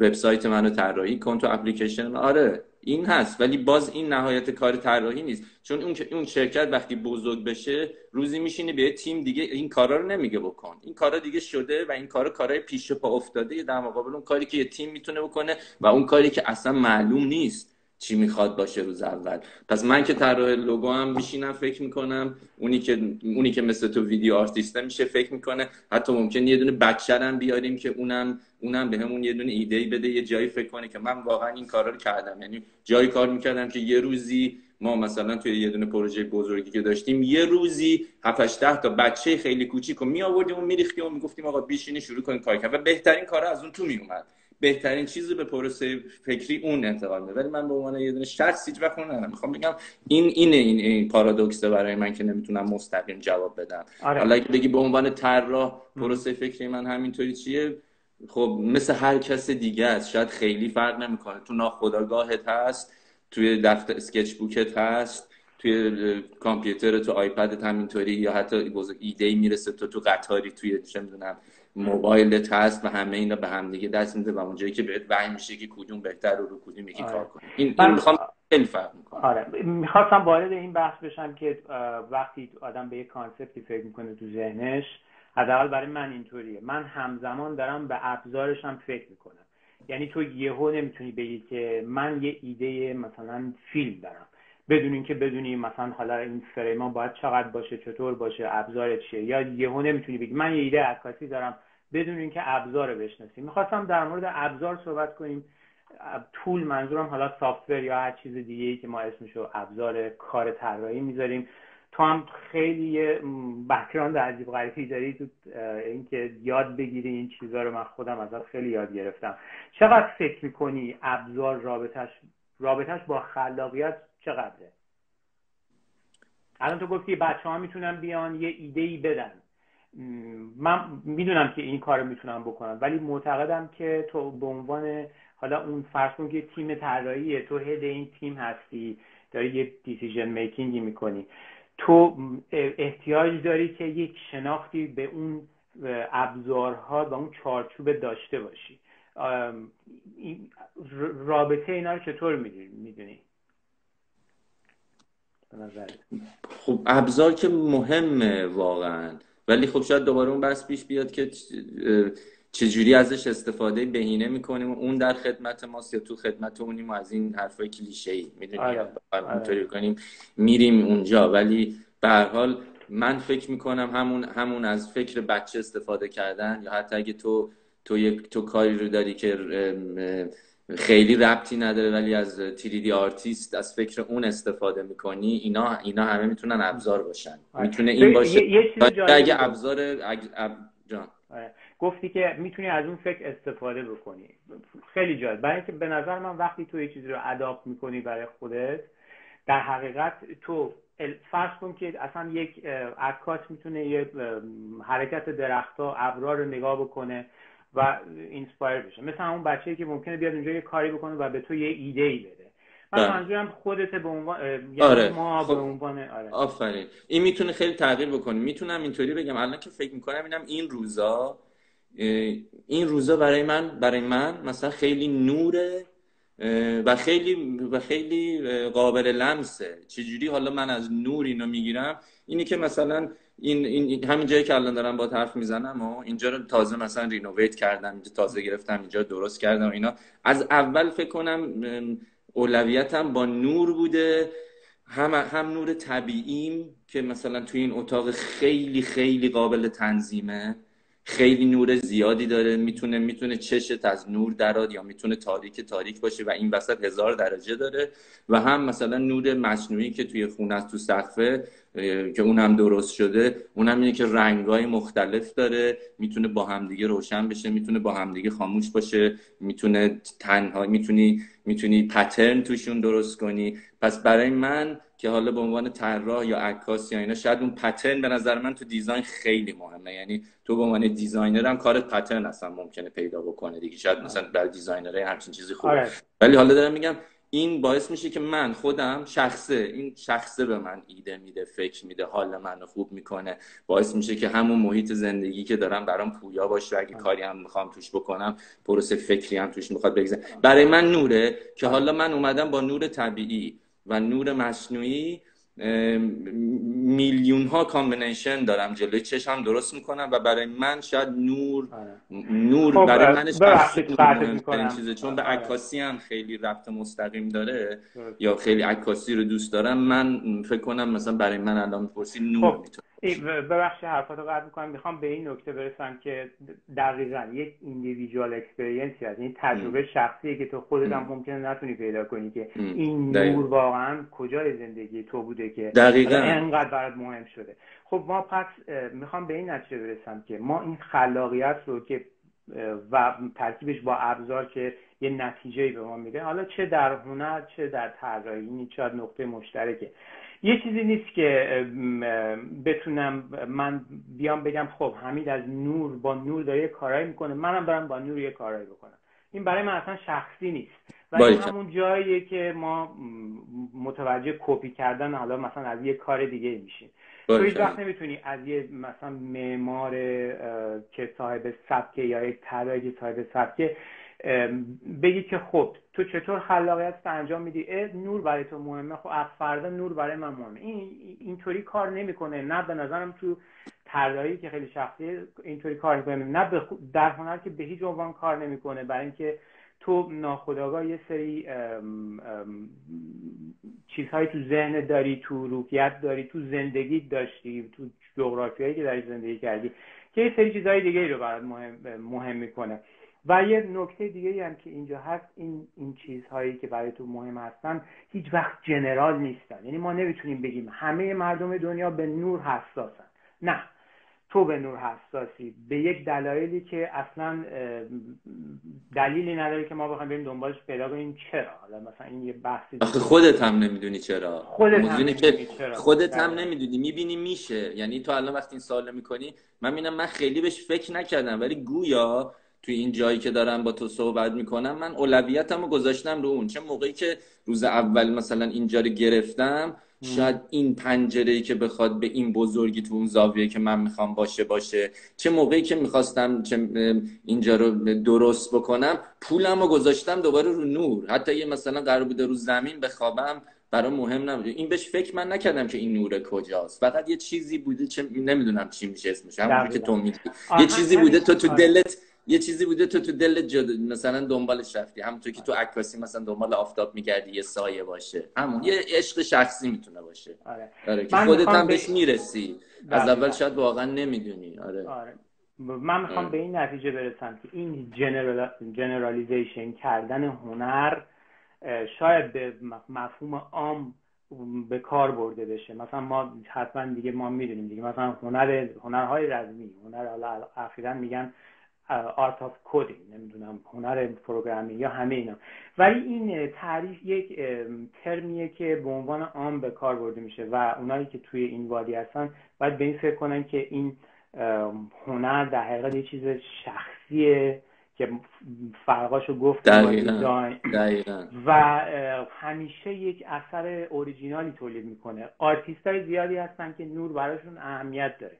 Speaker 2: وبسایت منو طراحی کن تو اپلیکیشن. آره این هست ولی باز این نهایت کار طراحی نیست. چون اون اون شرکت وقتی بزرگ بشه روزی میشینه به تیم دیگه این کارا رو نمیگه بکن. این کارا دیگه شده و این کارا کارهای پیش پا افتاده. در مقابل اون کاری که یه تیم می‌تونه بکنه و اون کاری که اصلا معلوم نیست. چی می‌خواد باشه روز اول. پس من که طراح لوگو هم میشینم فکر می‌کنم اونی که اونی که مثل تو video artist میشه فکر می‌کنه. حتی ممکنه یه دونه بچه‌رم بیاریم که اونم اونم به همون یه دونه ایده بده یه جایی فکر کنه که من واقعا این کارا رو کردم. یعنی جایی کار می‌کردم که یه روزی ما مثلا توی یه دونه پروژه بزرگی که داشتیم یه روزی 7 ده تا بچه خیلی کوچیک می آوردیم و میریختیم و می‌گفتیم آقا بشینین شروع کنیم کار کردن. و بهترین کارا از اون تو میومد بهترین چیزی به پروسه فکری اون انتقال میده. ولی من به عنوان یه دونه شخص هیچ وقت اون می‌خوام بگم این اینه این, این پارادوکس برای من که نمی‌تونم مستقیم جواب بدم. آره. حالا اگه بگی به عنوان طراح پروسه فکری من همینطوری چیه؟ خب مثل هر کس دیگه است. شاید خیلی فرق نمی‌کنه. تو ناخودآگاهت هست توی دفتر اسکچ بوکت هست توی کامپیوتر تو آیپدت همینطوری یا حتی ایده ای می‌رسه تو تو قطاری توی چه می‌دونم موبایلت هست و همه اینا به هم دیگه دست میده و اونجایی که بهت وحی میشه که کدوم بهتر رو رو کدوم یکی آره. کار کنه. این, این می‌خوام خیلی فرق می‌کنه
Speaker 1: آره. می‌خواستم وارد این بحث بشم که وقتی آدم به یه کانسپتی فکر می‌کنه تو ذهنش حداقل برای من اینطوریه. من همزمان دارم به ابزارشم فکر می‌کنم. یعنی تو یهو نمی‌تونی بگی که من یه ایده مثلا فیلم دارم. بدون اینکه بدونی مثلا حالا این فریما باید چقدر باشه چطور باشه ابزار چیه. یا یهو نمی‌تونی بگی من یه ایده عکاسی دارم. بدون اینکه ابزار بشناسیم. می‌خواستم در مورد ابزار صحبت کنیم. طول منظورم حالا سافتور یا هر چیز دیگه ای که ما اسمشو ابزار کار طراحی می‌ذاریم. تو هم خیلی بکراند عجیب غریبی داری تو اینکه یاد بگیری این چیزها رو. من خودم ازت خیلی یاد گرفتم. چقدر فکر می‌کنی ابزار رابطش رابطش با خلاقیت چقدره؟ الان تو گفتی بچه ها می‌تونن بیان یه ایده ای بدن. من می‌دونم که این کار می‌تونم بکنم ولی معتقدم که تو به عنوان حالا اون فرض کن که تیم طراحیه تو هد این تیم هستی داری یه دیسیژن میکینگی می‌کنی. تو احتیاج داری که یک شناختی به اون ابزارها و اون چارچوب داشته باشی. رابطه اینا رو چطور می‌دونی؟
Speaker 2: خب ابزار که مهمه واقعا. ولی خب شاید دوباره اون بحث پیش بیاد که چجوری ازش استفاده بهینه می‌کنیم اون در خدمت ماست یا تو خدمت اونیم و از این حرفای کلیشه ای می‌دونی آره. آره. کنیم میریم اونجا ولی به هر حال من فکر می‌کنم همون همون از فکر بچه استفاده کردن یا حتی اگه تو تو یک تو کاری رو داری که خیلی ربطی نداره ولی از تریدی آرتیست از فکر اون استفاده می‌کنی اینا اینا همه می‌تونن ابزار باشن. آره. می‌تونه این باشه. اگه ابزار جان.
Speaker 1: آره. گفتی که می‌تونی از اون فکر استفاده بکنی. خیلی جالب. برای اینکه به نظر من وقتی تو یه چیزی رو adapt می‌کنی برای خودت در حقیقت تو فرض کن که اصلا یک عکاس می‌تونه یه حرکت درختها ابرا رو نگاه بکنه. و inspire بشه مثل اون بچه‌ای که ممکنه بیاد اونجا یه کاری بکنه و به تو یه ایده ای بده من بله. منظورم خودت به عنوان یعنی آره. ما خب. به عنوان آره.
Speaker 2: آفرین این می‌تونه خیلی تغییر بکنه می‌تونم اینطوری بگم الان که فکر می‌کنم اینم این روزا این روزا برای من برای من مثلا خیلی نوره و خیلی و خیلی قابل لمسه چجوری حالا من از نور اینو می‌گیرم اینی که مثلا این, این همین جایی که الان دارم با حرف می‌زنم و اینجا رو تازه مثلا رینوویت کردم اینجا تازه گرفتم اینجا درست کردم اینا. از اول فکر کنم اولویتم با نور بوده. هم, هم نور طبیعیم که مثلا توی این اتاق خیلی خیلی قابل تنظیمه. خیلی نور زیادی داره. می‌تونه می‌تونه چشت از نور دراد یا می‌تونه تاریک تاریک باشه و این وسط هزار درجه داره. و هم مثلا نور مصنوعی که توی خونه است تو سقفه که اون هم درست شده اون هم اینه که رنگای مختلف داره. می‌تونه با همدیگه روشن بشه می‌تونه با همدیگه خاموش باشه می‌تونه تنها می‌تونی می‌تونی pattern توشون درست کنی. پس برای من که حالا به عنوان طراح یا عکاس یا اینا شاید اون pattern به نظر من تو design خیلی مهمه. یعنی تو به عنوان designer هم کارت pattern اصلا ممکنه پیدا بکنه دیگه. شاید مثلا برای designer های همچین چیزی خوبه. آره. ولی حالا دارم میگم این باعث میشه که من خودم شخصه این شخصه به من ایده میده فکر میده حال منو خوب می‌کنه. باعث میشه که همون محیط زندگی که دارم برام پویا باشه. اگه کاری هم می‌خوام توش بکنم پروسه فکری هم توش می‌خواد بگذره برای من نوره که حالا من اومدم با نور طبیعی و نور مصنوعی میلیون ها combination دارم جلوی چشم درست می‌کنم و برای من شاید نور آره. نور خب برای من چیزه. چون به عکاسی هم خیلی ربط مستقیم داره یا خیلی عکاسی رو دوست دارم من فکر کنم مثلا برای من الان می‌پرسی نور خب. می‌تونه
Speaker 1: ببخشید حرفاتو قطع می‌کنم. می‌خوام به این نکته برسم که دقیقا یک ایندیویژوال اکسپریانسی هست. این تجربه شخصیه که تو خودت هم ممکنه نتونی پیدا کنی که این نور واقعا کجای زندگی تو بوده که
Speaker 2: دقیقا.
Speaker 1: انقدر برات مهم شده. خب ما پس می‌خوام به این نتیجه برسم که ما این خلاقیت رو که و ترکیبش با ابزار که یه نتیجه به ما میده حالا چه در هنر چه در طراحی این شاید نقطه مشترکه. یه چیزی نیست که بتونم من بیام بگم خب حمید از نور با نور داره یه کارایی می‌کنه منم برم با نور یه کارایی بکنم. این برای من اصلا شخصی نیست. ولی همون جاییه که ما متوجه کپی کردن حالا مثلا از یه کار دیگه میشیم. تو هیچ وقت نمی‌تونی از یه مثلا معمار که صاحب سبکه یا یک طراحی که صاحب سبکه بگی که خب تو چطور خلاقیت انجام میدی؟ نور برای تو مهمه. خب فردا نور برای من مهمه. این اینطوری کار نمی‌کنه. نه به نظرم تو طراحی که خیلی شخصی اینطوری کار می‌کنه نه در هنر که به هیچ عنوان کار نمی‌کنه. برای اینکه تو ناخداگاه یه سری چیزهایی تو ذهن داری تو روحیت داری تو زندگی داشتی تو جغرافیایی که داری زندگی کردی که یه سری چیزهای دیگه رو برات مهم, مهم می‌کنه. و یه نکته دیگه هم که اینجا هست این این چیزهایی که برای تو مهم هستن هیچ وقت جنرال نیستن. یعنی ما نمی‌تونیم بگیم همه مردم دنیا به نور حساسن. نه. تو به نور حساسی. به یک دلایلی که اصلا دلیلی نداره که ما بخوایم بریم دنبالش پیدا کنیم. چرا؟ حالا مثلا این یه بحثی
Speaker 2: آخه خودت هم نمی‌دونی چرا.
Speaker 1: خودت هم
Speaker 2: که خودت هم نمی‌دونی. می‌بینی میشه. یعنی تو الان وقتی این سوال می‌کنی من می‌بینم من خیلی بهش فکر نکردم ولی گویا توی این جایی که دارم با تو صحبت می‌کنم من اولویتم رو گذاشتم رو اون. چه موقعی که روز اول مثلا اینجا رو گرفتم شاید این پنجره ای که بخواد به این بزرگی تو اون زاویه که من می‌خوام باشه باشه. چه موقعی که می‌خواستم چه اینجا رو درست بکنم پولم رو گذاشتم دوباره رو نور. حتی یه مثلا قرار بوده رو زمین بخوابم برای مهم نبوده این بهش فکر من نکردم که این نور کجاست. فقط یه چیزی بوده چه نمی‌دونم چی میشه اسمش همون که تو میگی. یه چیزی بوده تو تو دلت یه چیزی بوده تو تو دل جد... مثلا دنبالش رفتی. همونطور که تو عکاسی مثلا دنبال آفتاب میگردی یه سایه باشه. همون یه عشق شخصی می‌تونه باشه.
Speaker 1: آره,
Speaker 2: آره. که خودت هم بهش می‌رسی. از اول شاید واقعا نمی‌دونی. آره,
Speaker 1: آره. من می‌خوام به این نتیجه برسم که این جنرال... جنرالیزیشن کردن هنر شاید به مفهوم عام به کار برده بشه. مثلا ما حتما دیگه ما می‌دونیم دیگه. مثلا هنر هنرهای رزمی هنر اخیرا میگن art of coding نمی‌دونم هنر programming یا همه اینا. ولی این تعریف یک ترمیه که به عنوان عام به کار برده میشه و اونایی که توی این وادی هستن باید به این فکر کنن که این هنر در حقیقت یه چیز شخصیه که فرقاشو گفت و همیشه یک اثر اوریجینالی تولید می‌کنه. آرتیست های زیادی هستن که نور براشون اهمیت داره.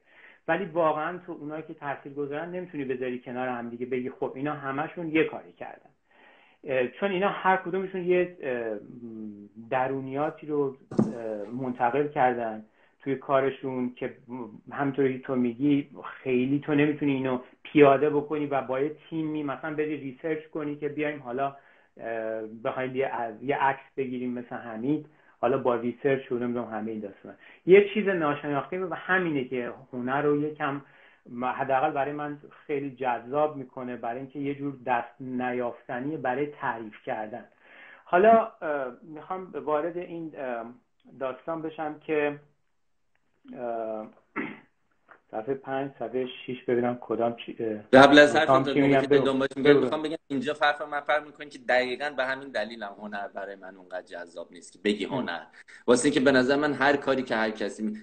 Speaker 1: ولی واقعا تو اونایی که تاثیر گذارن نمی‌تونی بذاری کنار هم دیگه بگی خب اینا همشون یه کاری کردن. چون اینا هر کدومشون یه درونیاتی رو منتقل کردن توی کارشون که همونطوری تو میگی خیلی تو نمی‌تونی اینو پیاده بکنی و با یه تیمی مثلا بری research کنی که بیایم حالا بخوایم یه عکس بگیریم مثل حمید حالا با research و نمی‌دونم همه این داستان یه چیز ناشناخته و همینه که هنر رو یکم حداقل برای من خیلی جذاب می‌کنه برای اینکه یه جور دست نیافتنی برای تعریف کردن. حالا می‌خوام وارد این داستان بشم که صفحه پنج صفحه شیش ببینم کدام چی
Speaker 2: قبل از حرف که می‌خوام بگم اینجا فرق من فرق می‌کنه که دقیقا به همین دلیلم هنر برای من اونقدر جذاب نیست که بگی هنر. واسه اینکه به نظر من هر کاری که هر کسی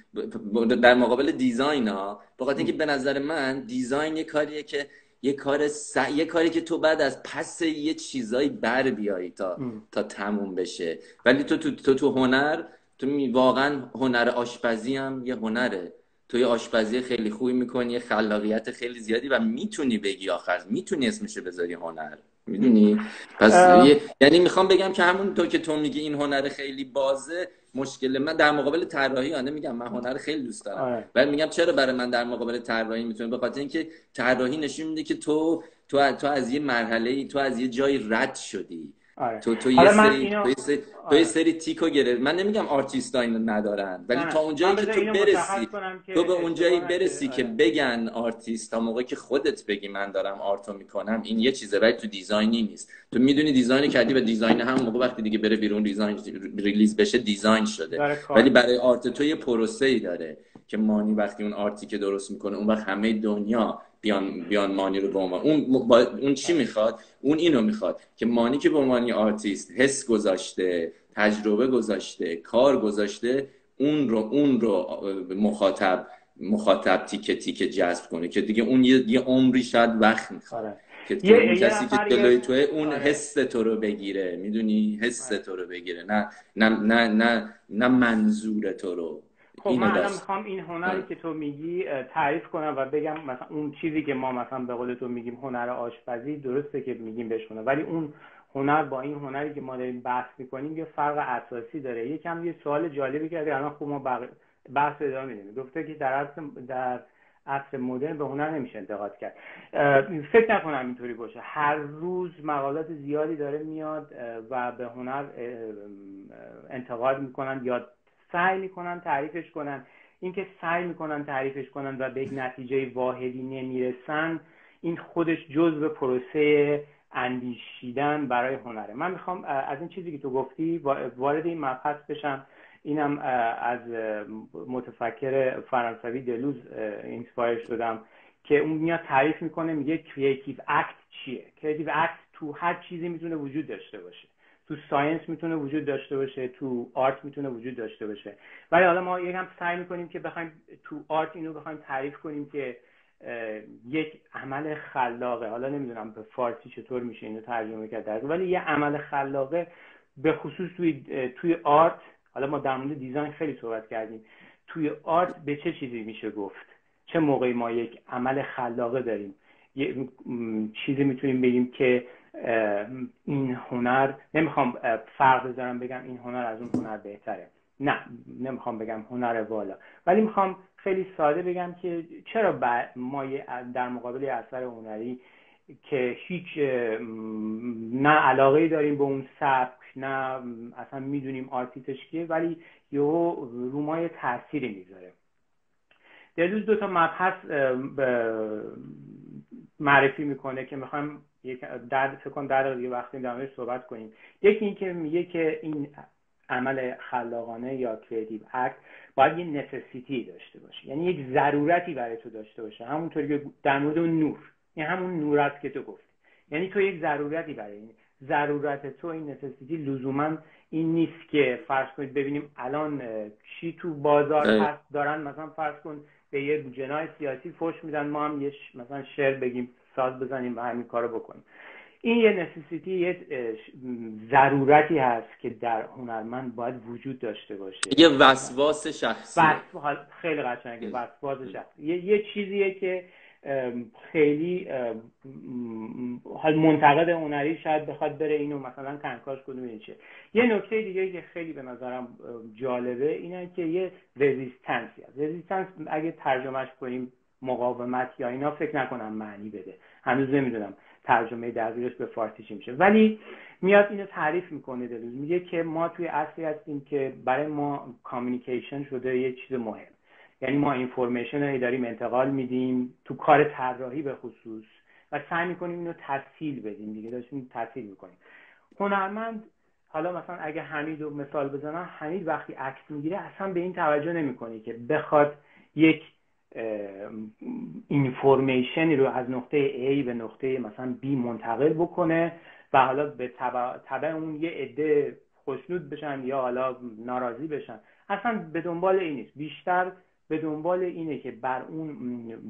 Speaker 2: در مقابل دیزاین ها بخاطر اینکه به نظر من دیزاین یه کاریه که یه کار س... یه کاری که تو بعد از پس یه چیزایی بر بیایی تا تا تموم بشه. ولی تو تو تو, تو هنر تو می... واقعا هنر آشپزی هم یه هنره. تو یه آشپزی خیلی خوبی می‌کنی یه خلاقیت خیلی زیادی و می‌تونی بگی آخر می‌تونی اسمشو بذاری هنر. می‌دونی؟ پس یعنی می‌خوام بگم که همون تو که تو میگی این هنر خیلی بازه مشکل من در مقابل طراحی آنه میگم من هنر خیلی دوست دارم. آره. ولی میگم چرا برای من در مقابل طراحی می‌تونه؟ به خاطر اینکه طراحی نشون میده که تو تو تو از یه مرحله تو از یه جایی رد شدی.
Speaker 1: آره.
Speaker 2: تو تو یه سری اینو... تو یه سری, تو یه سری تیک رو گرفت. من نمیگم آرتیستا اینو ندارن ولی تا اونجایی که تو برسی تو به اونجایی برسی که آره. بگن آرتیست تا موقعی که خودت بگی من دارم art و می‌کنم این یه چیزه ولی تو design ی نیست. تو می‌دونی design کردی و design هم موقع وقتی دیگه بره بیرون design release بشه design شده. ولی برای art تو یه پروسه ای داره. که مانی وقتی اون art ی که درست می‌کنه اون وقت همه دنیا بیان بیان مانی رو به عنوان اون با اون چی می‌خواد اون اینو می‌خواد که مانی که به عنوان آرتیست حس گذاشته تجربه گذاشته کار گذاشته اون رو اون رو مخاطب مخاطب تیکه تیکه جذب کنه که دیگه اون یه, یه عمری شاید وقت می‌خواد آره. که تو اون کسی که جلوی توه اون آره. حس تو رو بگیره می‌دونی حس آره. تو رو بگیره نه نه نه نه, نه منظور تو رو
Speaker 1: خب من الان می‌خوام این هنری که تو میگی تعریف کنم و بگم مثلا اون چیزی که ما مثلا به قول تو میگیم هنر آشپزی درسته که میگیم بهش ولی اون هنر با این هنری که ما داریم بحث می‌کنیم یه فرق اساسی داره. یکم یه سوال جالبی کرده الان خوب ما بحث ادامه میدیم. گفته که در اصل در عصر مدرن به هنر نمیشه انتقاد کرد. فکر نکنم اینطوری باشه. هر روز مقالات زیادی داره میاد و به هنر انتقاد می‌کنن یا سعی می‌کنن تعریفش کنن. اینکه سعی می‌کنن تعریفش کنن و به یک نتیجه واحدی نمی‌رسن این خودش جزء پروسه اندیشیدن برای هنره. من می‌خوام از این چیزی که تو گفتی وارد این مبحث بشم. اینم از متفکر فرانسوی دلوز inspire شدم که اون میاد تعریف می‌کنه میگه creative act چیه؟ creative act تو هر چیزی می‌تونه وجود داشته باشه. تو science می‌تونه وجود داشته باشه تو art می‌تونه وجود داشته باشه. ولی حالا ما یکم سعی می‌کنیم که بخوایم تو art اینو بخوایم تعریف کنیم که یک عمل خلاقه. حالا نمی‌دونم به فارسی چطور میشه اینو ترجمه کرد ولی یه عمل خلاقه به خصوص توی توی art. حالا ما در مورد design خیلی صحبت کردیم. توی art به چه چیزی میشه گفت؟ چه موقعی ما یک عمل خلاقه داریم؟ یه چیزی می‌تونیم بگیم که این هنر نمی‌خوام فرق بذارم بگم این هنر از اون هنر بهتره. نه نمی‌خوام بگم هنر والا. ولی می‌خوام خیلی ساده بگم که چرا ما در مقابل اثر هنری که هیچ نه علاقه داریم به اون سبک نه اصلا می‌دونیم آرتیستش کیه ولی یهو رومای تأثیری می‌ذاره. دلوز دو تا مبحث معرفی می‌کنه که می‌خوایم در فکر کنم در دیگه وقتی در صحبت کنیم. یکی اینکه میگه که این عمل خلاقانه یا creative act باید یه necessity داشته باشه. یعنی یک ضرورتی برای تو داشته باشه. همونطوری که در مورد اون نور. این همون نور است که تو گفتی. یعنی تو یک ضرورتی برای این. ضرورت تو این necessity لزوما این نیست که فرض کنید ببینیم الان چی تو بازار هست؟ دارن مثلا فرض کن به یه جنای سیاسی فش میدن. ما هم یه مثلا شعر بگیم. ساز بزنیم و همین کارو بکنیم. این یه نسیسیتی یه ضرورتی هست که در هنرمند باید وجود داشته باشه.
Speaker 2: یه وسواس شخصی.
Speaker 1: خیلی قشنگه وسواس شخصی. یه, یه چیزیه که خیلی حال منتقد هنری شاید بخواد بره اینو مثلا کنکاش کنه چه یه نکته دیگه که خیلی به نظرم جالبه اینه که یه resistance ی هست. resistance اگه ترجمهش کنیم مقاومت یا اینا فکر نکنم معنی بده. هنوز نمی‌دونم ترجمه دقیقش به فارسی چی میشه. ولی میاد اینو تعریف می‌کنه دلوز میگه که ما توی عصری هستیم که برای ما communication شده یه چیز مهم. یعنی ما information رو داریم انتقال میدیم تو کار طراحی به خصوص و سعی می‌کنیم اینو تسهیل بدیم دیگه. داشتیم تسهیل می‌کنیم. هنرمند حالا مثلا اگه حمید رو مثال بزنم حمید وقتی عکس می‌گیره اصلا به این توجه نمی‌کنه که بخواد یک اینفورمیشنی رو از نقطه A به نقطه مثلا B منتقل بکنه و حالا به تبع, اون یه عده خوشنود بشن یا حالا ناراضی بشن. اصلا به دنبال این نیست. بیشتر به دنبال اینه که بر اون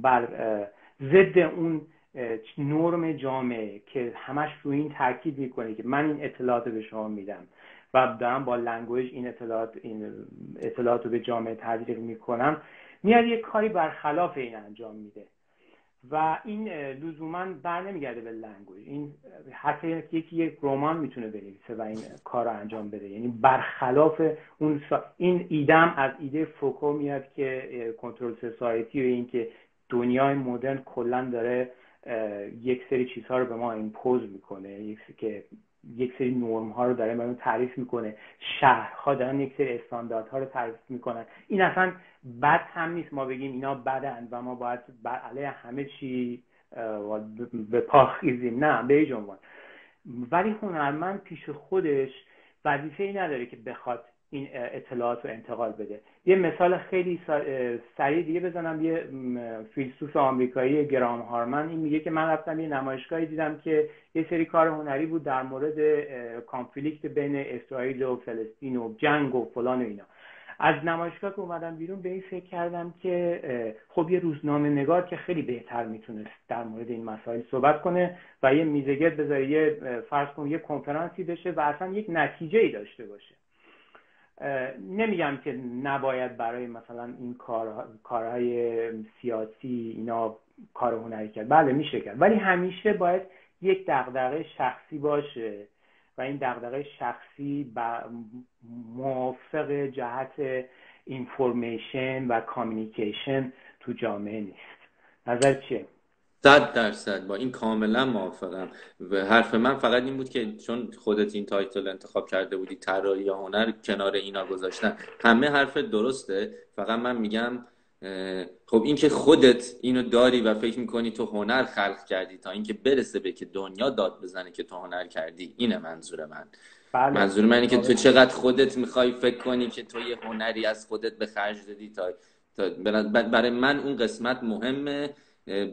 Speaker 1: بر ضد اون نرم جامعه که همش رو این تاکید می‌کنه که من این اطلاعات به شما میدم و دارم با language این اطلاعات این اطلاعات رو به جامعه تبلیغ می‌کنم. میاد یک کاری برخلاف این انجام میده. و این لزوما بر نمیگرده به language. این حتی یکی یک رمان می‌تونه بنویسه و این کار رو انجام بده. یعنی برخلاف اون این ایدم از ایده فوکو میاد که control society و این که دنیای مدرن کلا داره یک سری چیزها رو به ما ایمپوز می‌کنه. یک که یک سری نرم ها رو داره برای تعریف می‌کنه. شهرها دارن یک سری استانداردها رو تعریف می‌کنن. این اصلا بد هم نیست ما بگیم اینا بدن و ما باید بر علیه همه چی به پا خیزیم. نه به عنوان. ولی هنرمند پیش خودش وظیفه ای نداره که بخواد این اطلاعات رو انتقال بده. یه مثال خیلی سریع دیگه بزنم. یه فیلسوف آمریکایی گرام هارمن این میگه که من رفتم یه نمایشگاهی دیدم که یه سری کار هنری بود در مورد کانفلیکت بین اسرائیل و فلسطین و جنگ و فلان و اینا. از نمایشگاه که اومدم بیرون به این فکر کردم که خب یه روزنامه نگار که خیلی بهتر می‌تونست در مورد این مسائل صحبت کنه و یه میزگرد بذاره یه فرض کن یه کنفرانسی بشه و اصلا یک نتیجه ای داشته باشه. نمیگم که نباید برای مثلا این کار کارهای سیاسی اینا کار هنری کرد. بله میشه کرد. ولی همیشه باید یک دغدغه شخصی باشه. و این دغدغه شخصی با موافق جهت information و communication تو جامعه نیست. نظر چیه؟
Speaker 2: صد درصد. با این کاملا موافقم. و حرف من فقط این بود که چون خودت این title انتخاب کرده بودی طراحی یا هنر کنار اینا گذاشتن همه حرف درسته. فقط من میگم خب اینکه خودت اینو داری و فکر می‌کنی تو هنر خلق کردی تا اینکه برسه به که دنیا داد بزنه که تو هنر کردی اینه منظور من. بله. منظور من اینه که تو بله. چقدر خودت می‌خوای فکر کنی که تو یه هنری از خودت به خرج دادی تا برای من اون قسمت مهمه.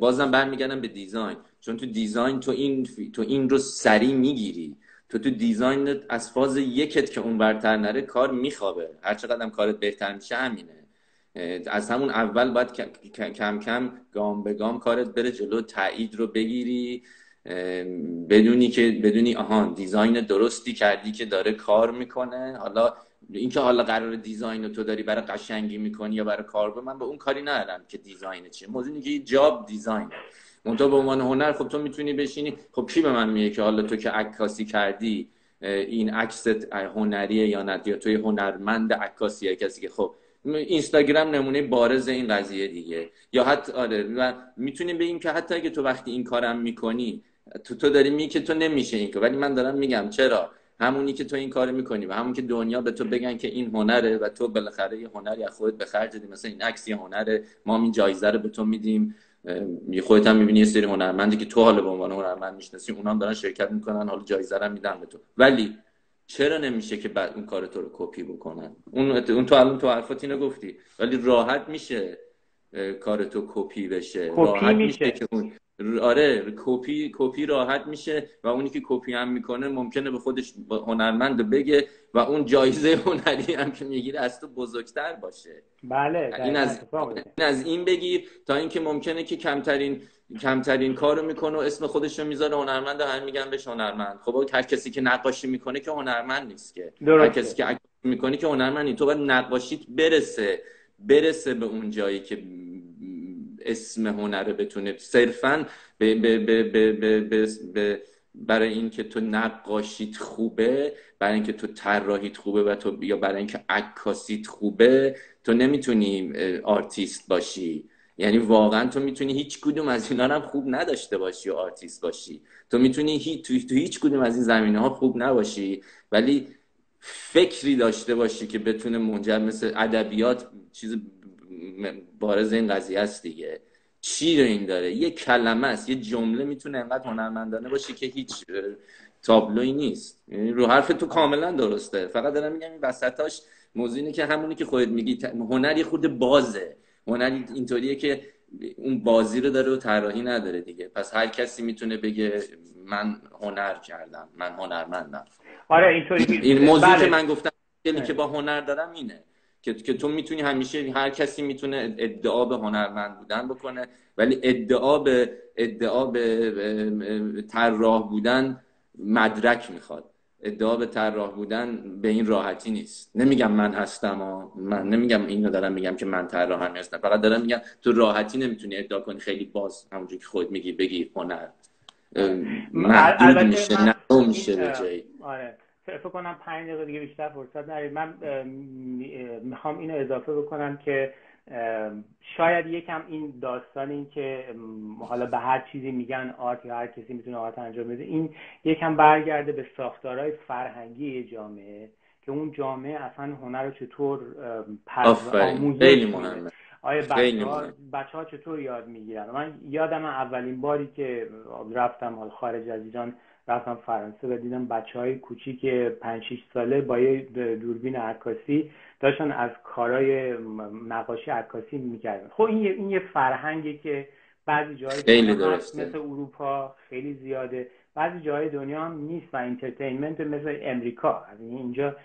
Speaker 2: بازم برمیگردم به دیزاین. چون تو دیزاین تو این تو این رو سریع می‌گیری. تو تو design از فاز یکت که اون ورتر نره کار میخوابه. هر چقدر کارت بهتر میشه همینه. از همون اول باید کم کم گام به گام کارت بره جلو تایید رو بگیری بدونی که بدونی آهان design درستی کردی که داره کار می‌کنه. حالا اینکه حالا قرار design رو تو داری برای قشنگی می‌کنی یا برای کار من به اون کاری ندارم که design چیه. موضوع که job design. منتها به عنوان هنر خب تو می‌تونی بشینی. خب کی به من میگه که حالا تو که عکاسی کردی این عکست هنریه یا نه؟ یا توی هنرمند عکاسیه؟ کسی که خب اینستاگرام نمونه بارز این قضیه دیگه. یا حتی آره و می‌تونیم بگیم که حتی اگه تو وقتی این کارم می‌کنی تو تو داری میگی که تو نمیشه این ولی من دارم میگم چرا؟ همونی که تو این کار می‌کنی و همون که دنیا به تو بگن که این هنره و تو بالاخره یه هنری از خودت به خرج دادی مثلا این عکس یه هنره ما این جایزه رو به تو میدیم. خودت هم می‌بینی یه سری هنرمندی که تو حالا به عنوان هنرمند می‌شناسی اونا دارن شرکت می‌کنن حالا جایزه رو میدن به تو. ولی چرا نمیشه که بعد اون کار تو رو کپی بکنن؟ اون اون تو الان تو حرفات اینو گفتی ولی راحت میشه کار تو کپی بشه. راحت میشه که اون آره کپی کپی راحت میشه و اونی که کپی هم می‌کنه ممکنه به خودش هنرمند بگه و اون جایزه هنری هم که می‌گیره از تو بزرگتر باشه.
Speaker 1: بله
Speaker 2: این از این از این بگیر تا اینکه ممکنه که کمترین کمترین کارو می‌کنه و اسم خودش رو می‌ذاره هنرمند هم میگن بهش هنرمند. خب هر کسی که نقاشی می‌کنه که هنرمند نیست که. هر کسی که می‌کنه که هنرمند نیست تو باید نقاشیت برسه برسه به اون جایی که اسم هنره بتونه. صرفا به, به, به, به برای اینکه تو نقاشیت خوبه برای اینکه تو طراحیت خوبه و تو یا برای اینکه عکاسیت خوبه تو نمی‌تونی آرتیست باشی. یعنی واقعا تو می‌تونی هیچ کدوم از اینا هم خوب نداشته باشی و آرتیست باشی. تو می‌تونی هی... تو... تو هیچ کدوم از این زمینه ها خوب نباشی ولی فکری داشته باشی که بتونه منجر مثل ادبیات چیز بارز این قضیه است دیگه. چی رو این داره؟ یه کلمه است یه جمله می‌تونه انقدر هنرمندانه باشه که هیچ تابلوی نیست. یعنی رو حرف تو کاملا درسته. فقط دارم میگم این وسطاش موضوع که همونی که خودت میگی هنر یه خود بازه. هنر اینطوریه که اون بازی رو داره و طراحی نداره دیگه. پس هر کسی می‌تونه بگه من هنر کردم من هنرمندم.
Speaker 1: آره اینطوری
Speaker 2: این موضوع که بله. من گفتم که با هنر دارم اینه که که تو می‌تونی همیشه هر کسی می‌تونه ادعا به هنرمند بودن بکنه ولی ادعا به ادعا به طراح بودن مدرک می‌خواد. ادعا به طراح بودن به این راحتی نیست. نمیگم من هستم و من نمیگم اینو دارم میگم که من طراح هستم. فقط دارم میگم تو راحتی نمی‌تونی ادعا کنی خیلی باز همونجور که خود میگی بگی هنر محدود میشه نه میشه به جایی.
Speaker 1: آره. فکر کنم پنج دقیقه دیگه بیشتر فرصت نرید من می‌خوام اینو اضافه بکنم که شاید یکم این داستان این که حالا به هر چیزی میگن آرت یا هر کسی می‌تونه آرت انجام بده این یکم برگرده به ساختارهای فرهنگی جامعه که اون جامعه اصلا هنر رو چطور
Speaker 2: آموزش
Speaker 1: آیا بچه ها, بچه ها چطور یاد می‌گیرن؟ من یادم اولین باری که رفتم حال خارج از ایران رفتم فرانسه و دیدم بچه های کوچیک 5 6 ساله با یه دوربین عکاسی داشتن از کارهای نقاشی عکاسی می‌کردن. خب این یه این یه فرهنگی که بعضی جای
Speaker 2: دنیا
Speaker 1: مثل اروپا خیلی زیاده. بعضی جای دنیا هم نیست و entertainment مثل امریکا. اینجا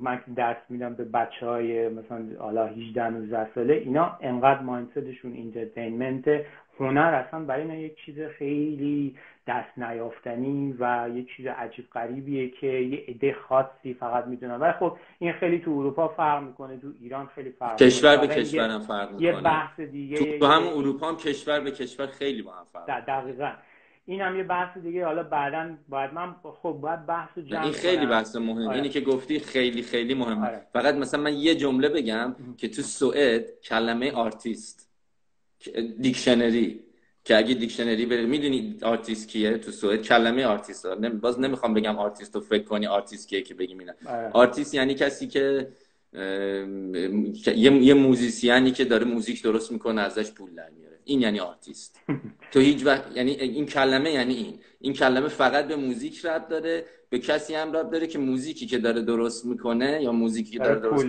Speaker 1: من درس میدم به بچه های مثلا حالا 18 19 ساله اینا انقدر mindset شون entertainment هنر اصلا برای اینا یک چیز خیلی دست نیافتنی و یه چیز عجیب غریبیه که یه عده خاصی فقط می‌دونن. ولی خب این خیلی تو اروپا فرق می‌کنه تو ایران خیلی فرق
Speaker 2: کشور به کشور هم فرق می‌کنه.
Speaker 1: یه بحث دیگه
Speaker 2: تو هم اروپا هم کشور به کشور خیلی با هم فرق
Speaker 1: دقیقا. این هم یه بحث دیگه. حالا بعدا باید من خب باید بحث جمع
Speaker 2: این خیلی بحث مهم آره. اینی که گفتی خیلی خیلی مهمه. آره. فقط مثلا من یه جمله بگم که تو سوئد کلمه آرتیست دیکشنری که اگه دیکشنری بره می‌دونی آرتیست کیه تو سوئد؟ کلمه آرتیست باز نمی‌خوام بگم آرتیست رو فکر کنی آرتیست کیه که بگیم اینا. آره. آرتیست یعنی کسی که یه, یه musician ی که داره موزیک درست می‌کنه ازش پول در میاره. این یعنی آرتیست. تو هیچ وقت یعنی این کلمه یعنی این. این کلمه فقط به موزیک ربط داره. به کسی هم ربط داره که موزیکی که داره درست می‌کنه یا موزیکی که داره درست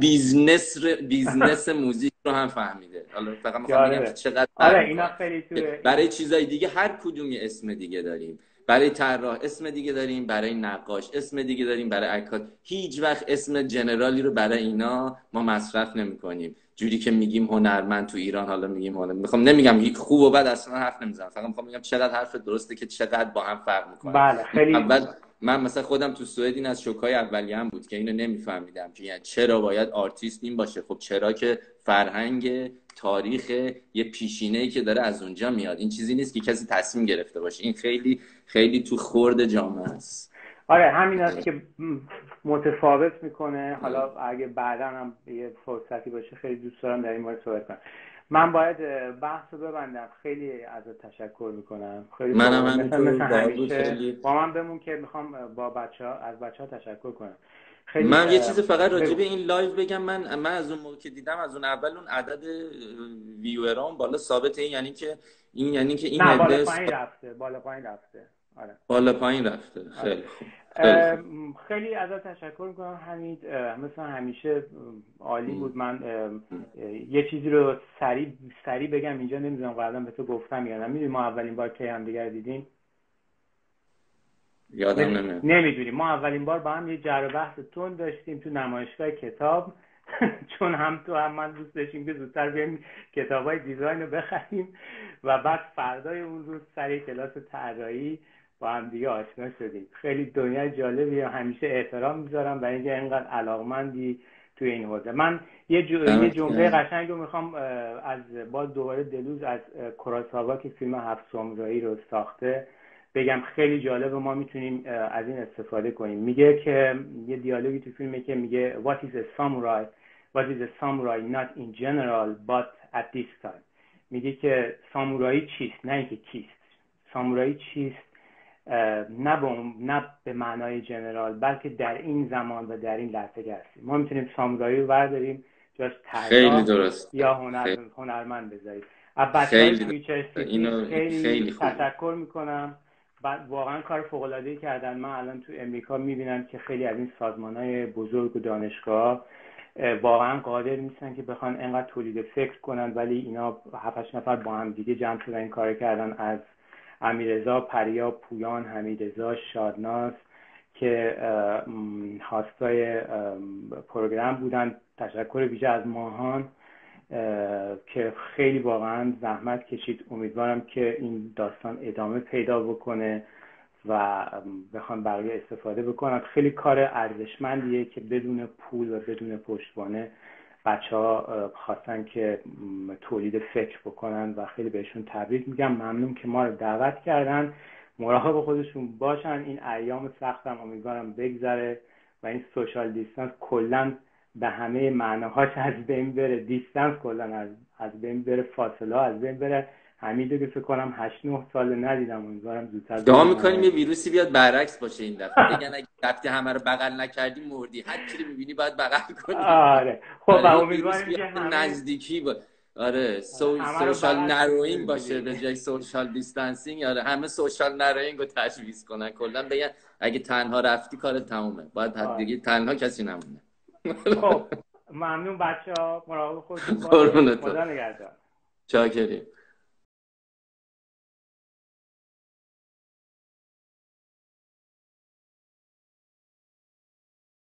Speaker 2: business business موزیک رو هم فهمیده. حالا فقط می‌خوام بگم چقدر
Speaker 1: آره اینا خیلی
Speaker 2: برای چیزای دیگه هر کدوم یه اسم دیگه داریم. برای طراح اسم دیگه داریم برای نقاش اسم دیگه داریم برای عکاس. هیچ وقت اسم general ی رو برای اینا ما مصرف نمی‌کنیم. جوری که میگیم هنرمند تو ایران حالا میگیم هنر می‌خوام نمیگم خوب و بد اصلا حرف نمی‌زنم. فقط می‌خوام بگم چقدر حرف درسته که چقدر با هم فرق می‌کنه.
Speaker 1: بله خیلی
Speaker 2: اول من مثلا خودم تو سوئد این از شوک‌های اولیه هم بود که اینو نمیفهمیدم که یعنی چرا باید آرتیست این باشه. خب چرا که فرهنگ تاریخ یه پیشینه که داره از اونجا میاد. این چیزی نیست که کسی تصمیم گرفته باشه. این خیلی خیلی تو خود جامعه است.
Speaker 1: آره همین است که متفاوت می‌کنه. حالا اگه بعدا هم یه فرصتی باشه خیلی دوست دارم در این مورد صحبت کنم. من باید بحث رو ببندم. خیلی ازت تشکر می‌کنم. خیلی
Speaker 2: منم
Speaker 1: همینطور. با من بمون که می‌خوام با بچه ها از بچه ها تشکر کنم.
Speaker 2: خیلی من یه چیز فقط راجع به این live بگم. من من از اون موقع که دیدم از اون اول اون عدد viewer ام بالا ثابته یعنی که این یعنی که این
Speaker 1: نه بالا پایین رفته بالا پایین رفته. آره.
Speaker 2: بالا پایین رفته. خیلی خوب.
Speaker 1: خیلی ازت تشکر می‌کنم حمید. مثلا همیشه عالی بود. من یه چیزی رو سریع سریع بگم. اینجا نمی‌دونم قبلا به تو گفتم یا نه. می‌دونی ما اولین بار که هم دیگر دیدیم؟
Speaker 2: یادم نمیاد.
Speaker 1: نمی‌دونیم ما اولین بار با هم یه جر بحث تون داشتیم تو نمایشگاه کتاب. چون هم تو هم من دوست داشتیم که زودتر بریم کتاب های دیزاین رو بخریم. و بعد فردای اون روز سر کلاس طراحی با هم دیگه آشنا شدیم. خیلی دنیا جالبی همیشه احترام می‌ذارم برای اینکه اینقدر علاقمندی تو این حوزه. من یه, جو... یه جمله قشنگ رو می‌خوام از باز دوباره دلوز از کراساوا که فیلم هفت سامورایی رو ساخته بگم خیلی جالب ما می‌تونیم از این استفاده کنیم. میگه که یه دیالوگی تو فیلمه که میگه what is a samurai? What is a samurai not in general but at this time? میگه که سامورایی چیست؟ نه اینکه کیست. سامورایی چیست؟ نه به, نه به معنای جنرال بلکه در این زمان و در این لحظه هستیم. ما می‌تونیم سامورایی رو برداریم جاش
Speaker 2: خیلی درست.
Speaker 1: یا هنر... خیلی. هنرمند بذاریم. خیلی, خیلی, خیلی تشکر می‌کنم. واقعا کار فوق العاده کردن. من الان تو امریکا می‌بینم که خیلی از این سازمان های بزرگ و دانشگاه واقعا قادر نیستن که بخوان انقدر تولید فکر کنن ولی اینا هفتش نفر با هم دیگه جمع شدن این کار کردن. از امیرزا پریا پویان حمیدرضا شادناس که هاستای پروگرام بودن تشکر ویژه از ماهان که خیلی واقعا زحمت کشید. امیدوارم که این داستان ادامه پیدا بکنه و بخوان بقیه استفاده بکنن. خیلی کار ارزشمندیه که بدون پول و بدون پشتوانه بچه ها خواستن که تولید فکر بکنن و خیلی بهشون تبریک میگم. ممنون که ما رو دعوت کردن. مراقب خودشون باشن. این ایام سختم امیدوارم بگذره و این سوشال دیستانس کلا به همه معناهاش از بین بره. دیستانس کلا از از بین بره. فاصله از بین بره. حمیده که فکر کنم 8 9 سال ندیدم امیدوارم زودتر
Speaker 2: دعا می‌کنیم یه ویروسی بیاد برعکس باشه این دفعه. بگن اگه رفتی همه رو بغل نکردی مردی. هر کی رو می‌بینی باید بغل کنی.
Speaker 1: آره. خب آره، امیدوارم که
Speaker 2: همه... نزدیکی با... آره so... social nerving باشه به جای social distancing آره همه social nerving رو تجویز کنن. کلا بگن اگه تنها رفتی کار تمومه. باید آره. دیگه تنها کسی نمونه.
Speaker 1: خب ممنون بچه ها مراقب خودتون خدا نگهدار.
Speaker 2: چاکریم.